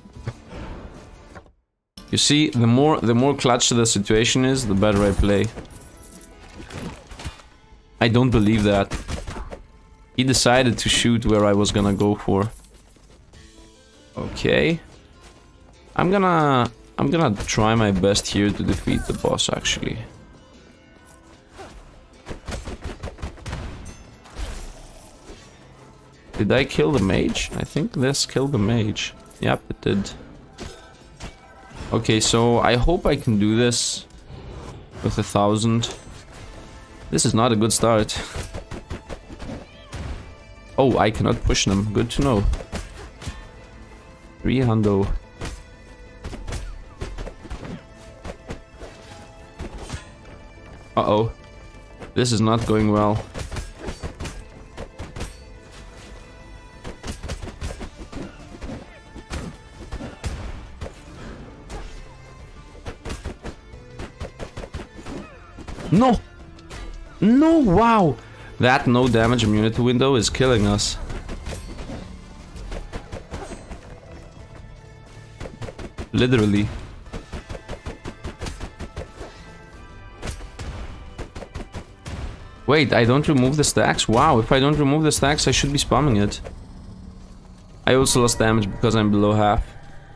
You see, the more the more clutch the situation is, the better I play. I don't believe that. He decided to shoot where I was gonna go for. Okay. I'm gonna... I'm gonna try my best here to defeat the boss, actually. Did I kill the mage? I think this killed the mage. Yep, it did. Okay, so I hope I can do this with a thousand. This is not a good start. Oh, I cannot push them. Good to know. Three hundo. Uh-oh. This is not going well. No! No, wow! That no damage immunity window is killing us. Literally. Wait, I don't remove the stacks? Wow, if I don't remove the stacks, I should be spamming it. I also lost damage because I'm below half.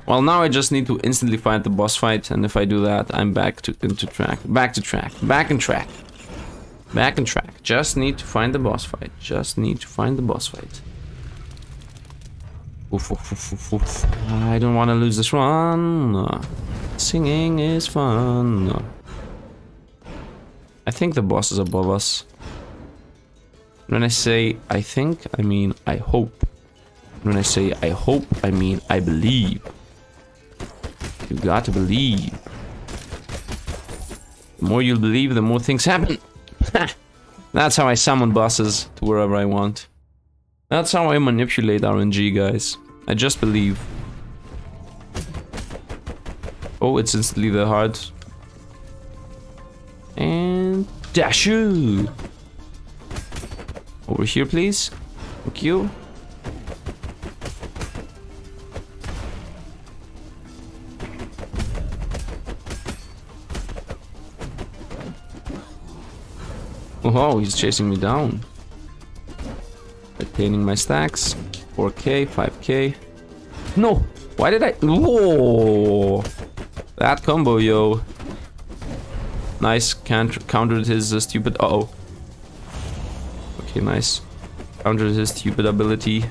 Well, now I just need to instantly fight the boss fight, and if I do that, I'm back to into track. Back to track. Back in track. Back in track. Just need to find the boss fight. Just need to find the boss fight. Oof, oof, oof, I don't want to lose this one. Singing is fun. I think the boss is above us. When I say I think, I mean I hope. When I say I hope, I mean I believe. You got to believe. The more you believe, the more things happen. [laughs] That's how I summon bosses to wherever I want. That's how I manipulate RNG, guys. I just believe. Oh, it's instantly the heart. And... Dashu! Over here, please. Thank you. Oh, he's chasing me down. Retaining my stacks. 4k, 5k. No! Why did I... Whoa! That combo, yo. Nice. Can't countered his uh, stupid... Uh oh Okay, nice. Countered his stupid ability.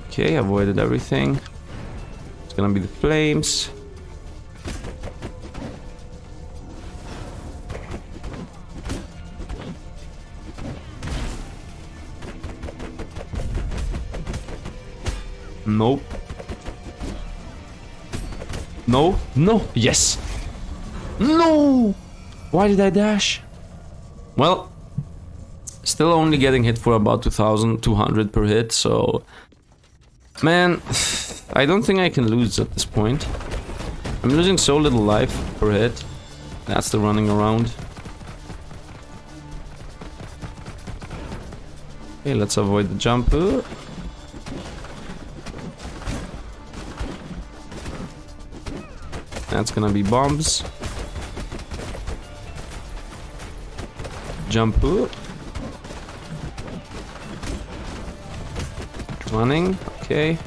Okay, avoided everything. It's gonna be the flames. Nope. No, no, yes. No! Why did I dash? Well, still only getting hit for about 2200 per hit, so Man, [sighs] I don't think I can lose at this point. I'm losing so little life per hit. That's the running around. Okay, let's avoid the jump. That's gonna be bombs. Jump. Running, okay.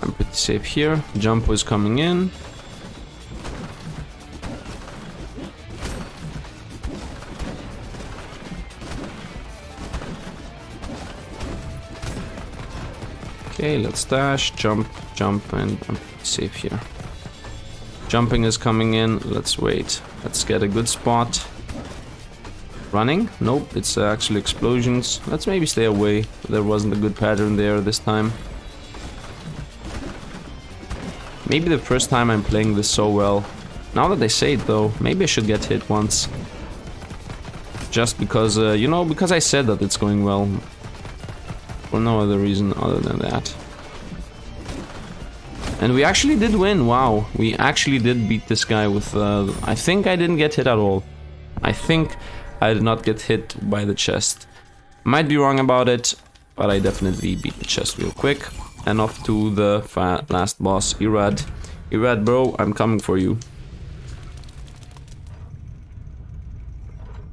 I'm pretty safe here. Jump was coming in. Okay, let's dash, jump, jump, and I'm safe here. Jumping is coming in. Let's wait. Let's get a good spot. Running? Nope, it's actually explosions. Let's maybe stay away. There wasn't a good pattern there this time. Maybe the first time I'm playing this so well. Now that I say it though, maybe I should get hit once. Just because, uh, you know, because I said that it's going well. For no other reason other than that. And we actually did win, wow. We actually did beat this guy with, uh, I think I didn't get hit at all. I think I did not get hit by the chest. Might be wrong about it, but I definitely beat the chest real quick. And off to the last boss, Irad. Irad, bro, I'm coming for you.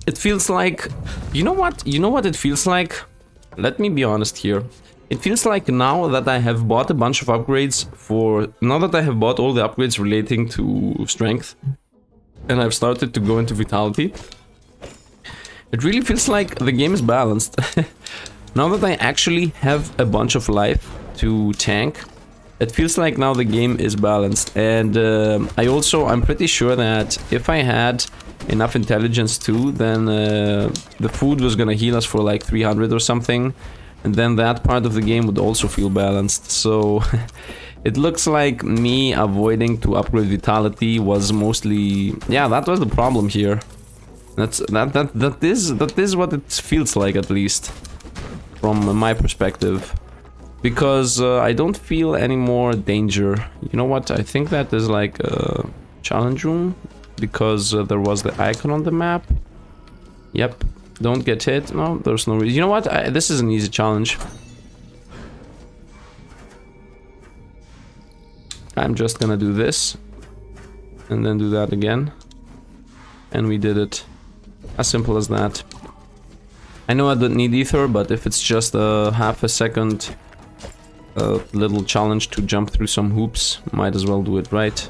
It feels like... You know what? You know what it feels like? let me be honest here. It feels like now that I have bought a bunch of upgrades for... Now that I have bought all the upgrades relating to strength, and I've started to go into vitality, it really feels like the game is balanced. [laughs] now that I actually have a bunch of life to tank, it feels like now the game is balanced. And uh, I also, I'm pretty sure that if I had enough intelligence too, then uh, the food was gonna heal us for like 300 or something. And then that part of the game would also feel balanced. So [laughs] it looks like me avoiding to upgrade vitality was mostly... Yeah, that was the problem here. That's that that that is that is what it feels like at least from my perspective because uh, I don't feel any more danger. You know what? I think that is like a challenge room because uh, there was the icon on the map. Yep. Don't get hit. No, there's no reason. You know what? I, this is an easy challenge. I'm just gonna do this. And then do that again. And we did it. As simple as that. I know I don't need aether, but if it's just a half a second a little challenge to jump through some hoops, might as well do it right.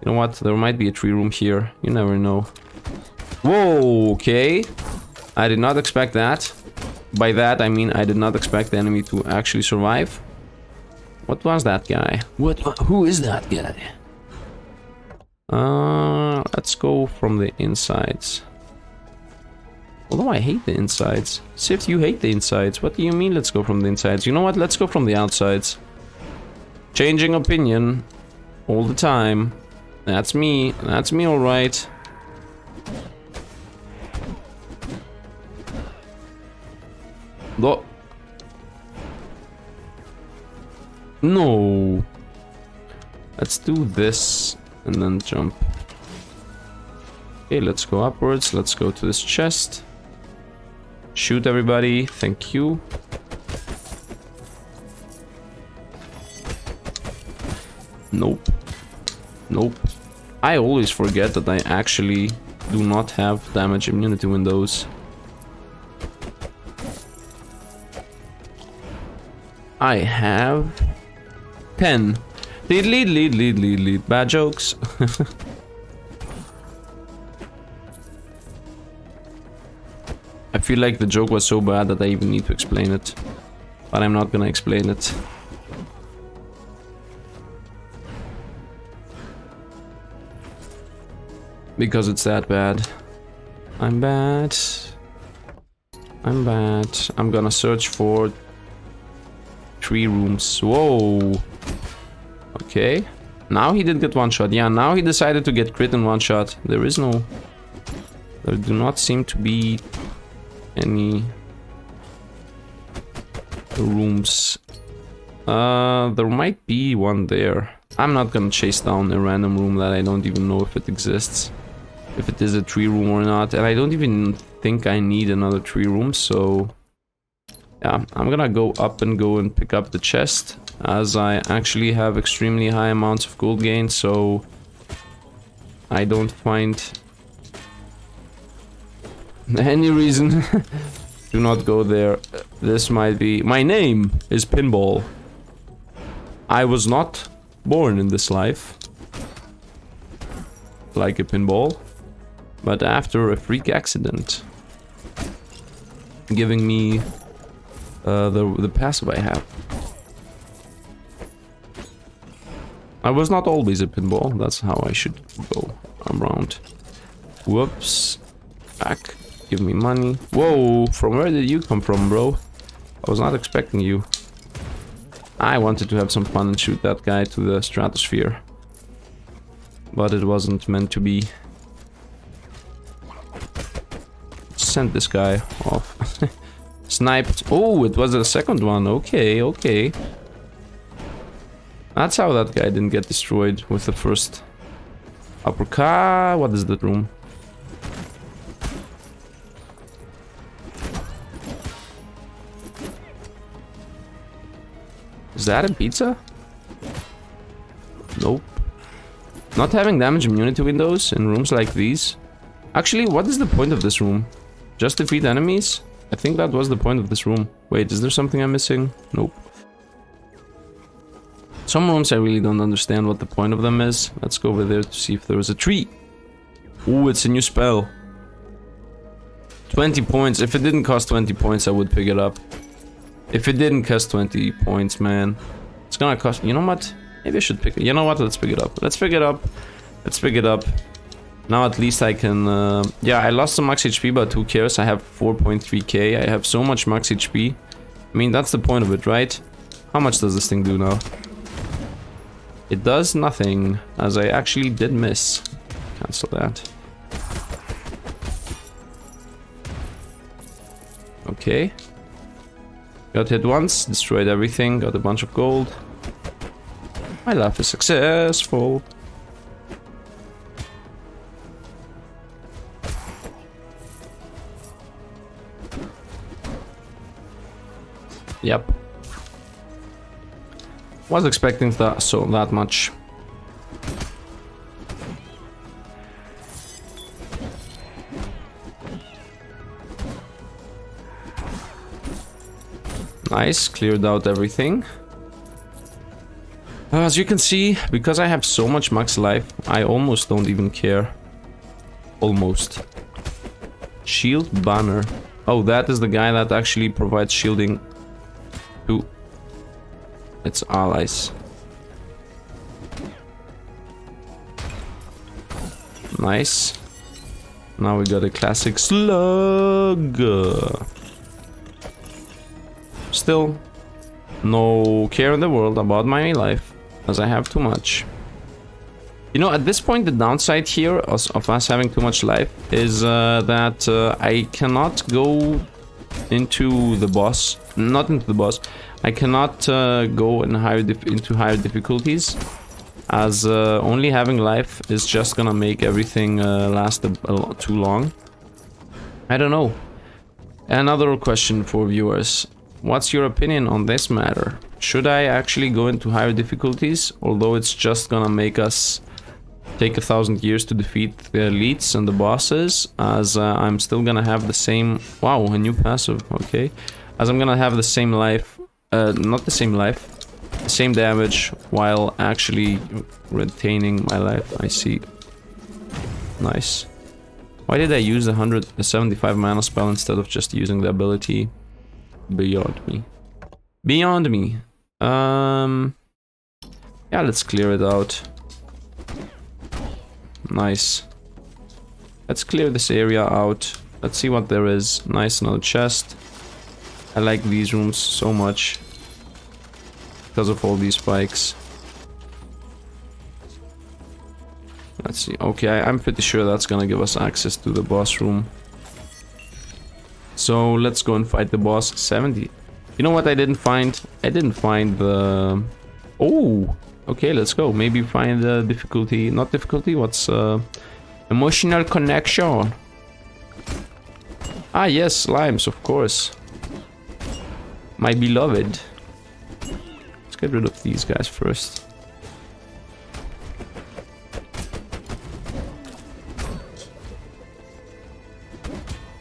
You know what? There might be a tree room here. You never know. Whoa, okay. I did not expect that. By that, I mean I did not expect the enemy to actually survive. What was that guy? What? Who is that guy? Uh, let's go from the insides. Although I hate the insides. Sif, you hate the insides. What do you mean let's go from the insides? You know what? Let's go from the outsides. Changing opinion. All the time. That's me. That's me, alright. No. Let's do this and then jump. Okay, let's go upwards. Let's go to this chest. Shoot everybody. Thank you. Nope. Nope. I always forget that I actually do not have damage immunity windows. I have 10. Lead, lead, lead, lead, lead, lead. Bad jokes. [laughs] I feel like the joke was so bad that I even need to explain it. But I'm not gonna explain it. Because it's that bad. I'm bad. I'm bad. I'm gonna search for three rooms. Whoa. Okay. Now he did get one shot. Yeah, now he decided to get crit in one shot. There is no... There do not seem to be any... rooms. Uh, there might be one there. I'm not gonna chase down a random room that I don't even know if it exists. If it is a tree room or not. And I don't even think I need another tree room, so... Yeah, I'm gonna go up and go and pick up the chest. As I actually have extremely high amounts of gold gain, so... I don't find... [laughs] Any reason [laughs] Do not go there. This might be... My name is Pinball. I was not born in this life. Like a pinball. But after a freak accident. Giving me uh, the, the passive I have. I was not always a pinball. That's how I should go around. Whoops. Back. Give me money. Whoa, from where did you come from, bro? I was not expecting you. I wanted to have some fun and shoot that guy to the stratosphere. But it wasn't meant to be. Send this guy off. [laughs] Sniped. Oh, it was the second one. Okay, okay. That's how that guy didn't get destroyed with the first uppercut. What is that room? Is that a pizza? Nope. Not having damage immunity windows in rooms like these. Actually, what is the point of this room? Just defeat enemies? I think that was the point of this room. Wait, is there something I'm missing? Nope. Some rooms I really don't understand what the point of them is. Let's go over there to see if there was a tree. Ooh, it's a new spell. 20 points. If it didn't cost 20 points, I would pick it up. If it didn't cost 20 points, man, it's gonna cost... You know what? Maybe I should pick it. You know what? Let's pick it up. Let's pick it up. Let's pick it up. Now at least I can... Uh, yeah, I lost some max HP, but who cares? I have 4.3k. I have so much max HP. I mean, that's the point of it, right? How much does this thing do now? It does nothing, as I actually did miss. Cancel that. Okay. Got hit once, destroyed everything, got a bunch of gold. My life is successful. Yep. Was expecting that so that much. Nice, cleared out everything. Uh, as you can see, because I have so much max life, I almost don't even care. Almost. Shield banner. Oh, that is the guy that actually provides shielding to its allies. Nice. Now we got a classic slug. Still, no care in the world about my life, as I have too much. You know, at this point, the downside here of us having too much life is uh, that uh, I cannot go into the boss, not into the boss, I cannot uh, go in higher into higher difficulties, as uh, only having life is just gonna make everything uh, last a, a lot too long. I don't know. Another question for viewers. What's your opinion on this matter? Should I actually go into higher difficulties, although it's just gonna make us take a thousand years to defeat the elites and the bosses, as uh, I'm still gonna have the same... Wow, a new passive, okay. As I'm gonna have the same life, uh, not the same life, the same damage, while actually retaining my life, I see. Nice. Why did I use the 175 mana spell instead of just using the ability? beyond me. Beyond me. Um, yeah, let's clear it out. Nice. Let's clear this area out. Let's see what there is. Nice, another chest. I like these rooms so much. Because of all these spikes. Let's see. Okay, I'm pretty sure that's gonna give us access to the boss room. So let's go and fight the boss. 70. You know what I didn't find? I didn't find the... Oh! Okay, let's go. Maybe find the difficulty... Not difficulty, what's... Uh, emotional connection. Ah, yes, slimes, of course. My beloved. Let's get rid of these guys first.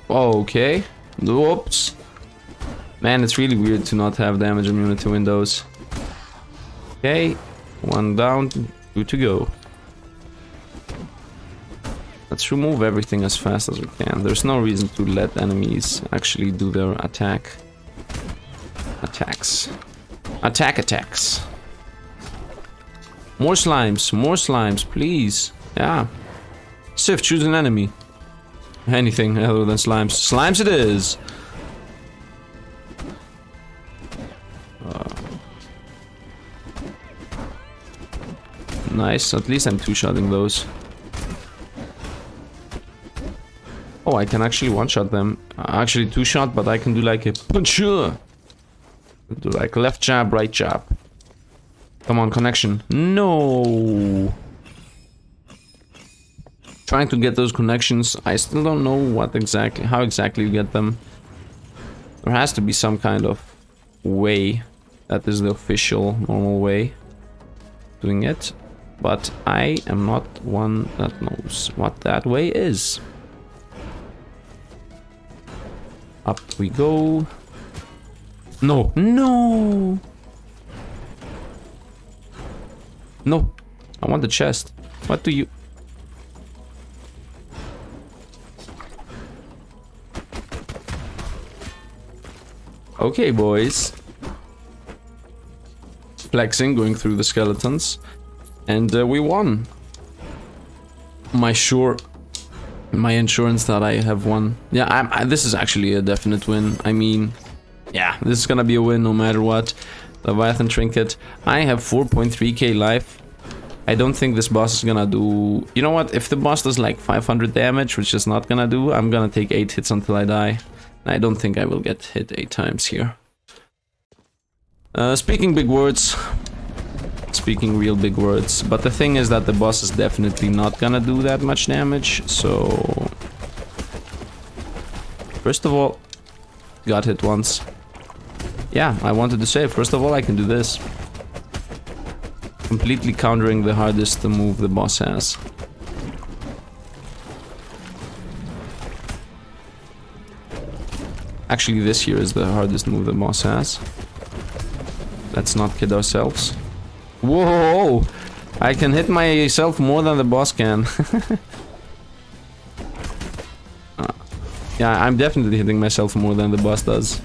Okay. Whoops. Man, it's really weird to not have damage immunity windows. Okay. One down. Good to go. Let's remove everything as fast as we can. There's no reason to let enemies actually do their attack. Attacks. Attack attacks. More slimes, more slimes, please. Yeah. Sif, choose an enemy. Anything other than slimes. Slimes it is! Nice, at least I'm two-shotting those. Oh, I can actually one-shot them. Uh, actually two-shot, but I can do like a puncher. Do like left jab, right jab. Come on, connection. No! Trying to get those connections. I still don't know what exactly, how exactly you get them. There has to be some kind of way. That is the official, normal way doing it. But I am not one that knows what that way is. Up we go. No. No. No. I want the chest. What do you... Okay, boys. Flexing, going through the skeletons. And uh, we won. My sure my insurance that I have won. Yeah, I, this is actually a definite win. I mean, yeah, this is gonna be a win no matter what. Leviathan Trinket. I have 4.3k life. I don't think this boss is gonna do... You know what? If the boss does like 500 damage, which is not gonna do, I'm gonna take 8 hits until I die. I don't think I will get hit 8 times here. Uh, speaking big words, speaking real big words. But the thing is that the boss is definitely not gonna do that much damage, so... First of all, got hit once. Yeah, I wanted to say, first of all, I can do this. Completely countering the hardest move the boss has. Actually, this here is the hardest move the boss has. Let's not kid ourselves. Whoa! I can hit myself more than the boss can. [laughs] uh, yeah, I'm definitely hitting myself more than the boss does.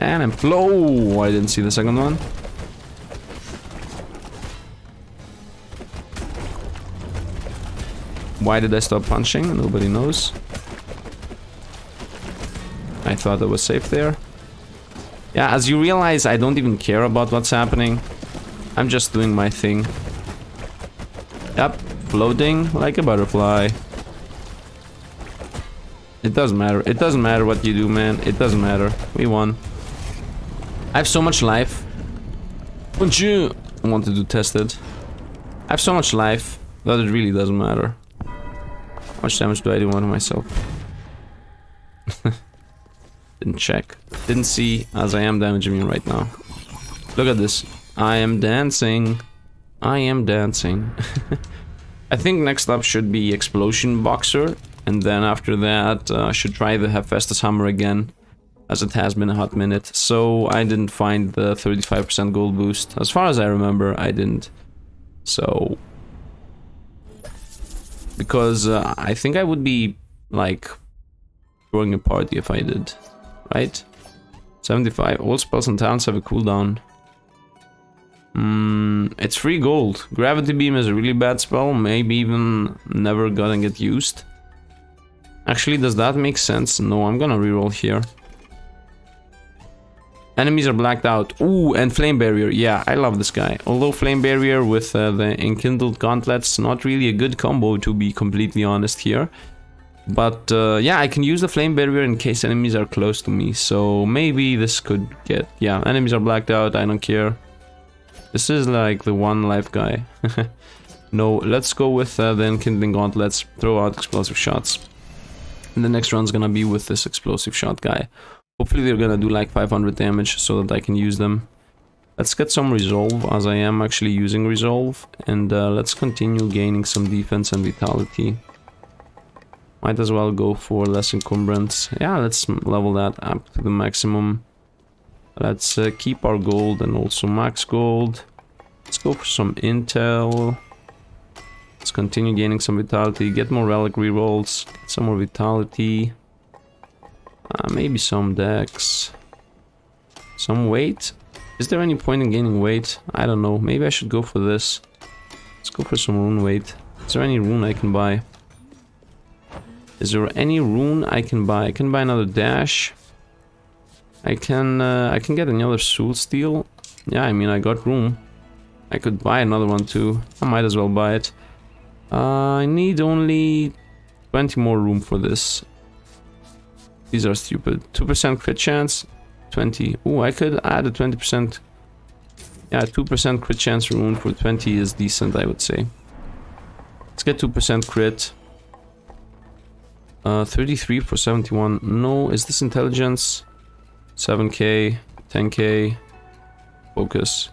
And I'm flow. I didn't see the second one. Why did I stop punching? Nobody knows. I thought I was safe there. Yeah, as you realize, I don't even care about what's happening. I'm just doing my thing. Yep, floating like a butterfly. It doesn't matter. It doesn't matter what you do, man. It doesn't matter. We won. I have so much life. Don't you want to do it? I have so much life that it really doesn't matter. How much damage do I do on myself? [laughs] Didn't check. Didn't see as I am damaging you right now. Look at this. I am dancing. I am dancing. [laughs] I think next up should be Explosion Boxer. And then after that, uh, I should try the Hephaestus Hammer again. As it has been a hot minute. So I didn't find the 35% gold boost. As far as I remember, I didn't. So... Because uh, I think I would be, like, throwing a party if I did right? 75. All spells and talents have a cooldown. Mm, it's free gold. Gravity Beam is a really bad spell, maybe even never gonna get used. Actually, does that make sense? No, I'm gonna reroll here. Enemies are blacked out. Ooh, and Flame Barrier. Yeah, I love this guy. Although Flame Barrier with uh, the Enkindled Gauntlets, not really a good combo to be completely honest here. But uh, yeah, I can use the Flame Barrier in case enemies are close to me. So maybe this could get... Yeah, enemies are blacked out, I don't care. This is like the one life guy. [laughs] no, let's go with uh, the Enkindling Gauntlets. Throw out explosive shots. And the next run's gonna be with this explosive shot guy. Hopefully they're gonna do like 500 damage so that I can use them. Let's get some resolve as I am actually using resolve and uh, let's continue gaining some defense and vitality. Might as well go for less encumbrance. Yeah, let's level that up to the maximum. Let's uh, keep our gold and also max gold. Let's go for some intel. Let's continue gaining some vitality, get more relic rerolls, get some more vitality. Uh, maybe some dex. Some weight. Is there any point in gaining weight? I don't know. Maybe I should go for this. Let's go for some rune weight. Is there any rune I can buy? Is there any rune I can buy? I can buy another dash. I can uh, I can get another soul steel. Yeah, I mean I got room. I could buy another one too. I might as well buy it. Uh, I need only 20 more room for this. These are stupid. 2% crit chance, 20. Oh, I could add a 20%. Yeah, 2% crit chance rune for 20 is decent, I would say. Let's get 2% crit. Uh, 33 for 71. No, is this intelligence? 7k, 10k. Focus.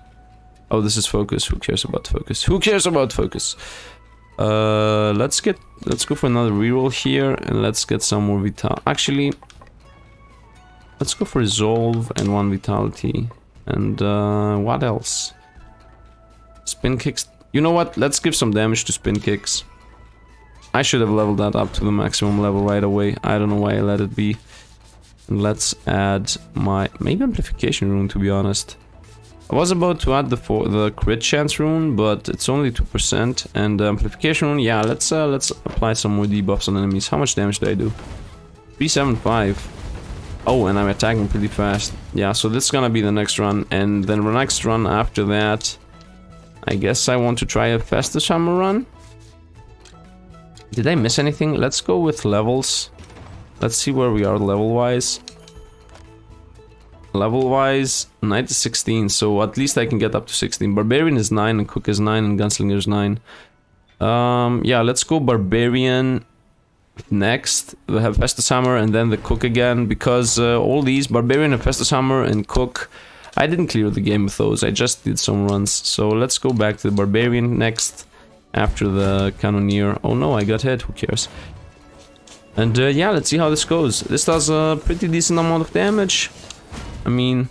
Oh, this is focus. Who cares about focus? Who cares about focus? Uh, let's get let's go for another reroll here and let's get some more vital. Actually, let's go for resolve and one vitality. And uh, what else? Spin kicks. You know what? Let's give some damage to spin kicks. I should have leveled that up to the maximum level right away. I don't know why I let it be. Let's add my maybe amplification rune to be honest. I was about to add the for the crit chance rune, but it's only 2%. And amplification rune, yeah, let's uh, let's apply some more debuffs on enemies. How much damage do I do? 375. Oh, and I'm attacking pretty fast. Yeah, so this is gonna be the next run. And then the next run after that, I guess I want to try a Hephaestus Hammer run. Did I miss anything? Let's go with levels. Let's see where we are level-wise. Level-wise, Knight is 16, so at least I can get up to 16. Barbarian is 9, and Cook is 9, and Gunslinger is 9. Um, yeah, let's go Barbarian next. We have Hephaestus Hammer, and then the Cook again, because uh, all these, Barbarian and Hephaestus Hammer and Cook, I didn't clear the game with those, I just did some runs. So let's go back to the Barbarian next, after the Cannoneer. Oh no, I got hit, who cares? And uh, yeah, let's see how this goes. This does a pretty decent amount of damage. I mean,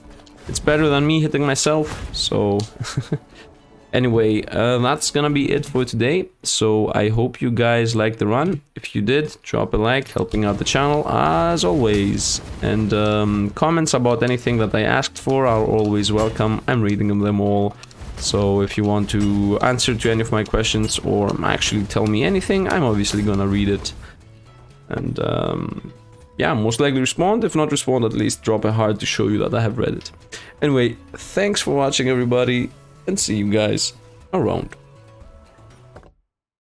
it's better than me hitting myself, so... [laughs] anyway, uh, that's gonna be it for today. So I hope you guys liked the run. If you did, drop a like, helping out the channel, as always. And um, comments about anything that I asked for are always welcome. I'm reading them all. So if you want to answer to any of my questions or actually tell me anything, I'm obviously gonna read it. And um, yeah, most likely respond. If not respond, at least drop a heart to show you that I have read it. Anyway, thanks for watching everybody, and see you guys around.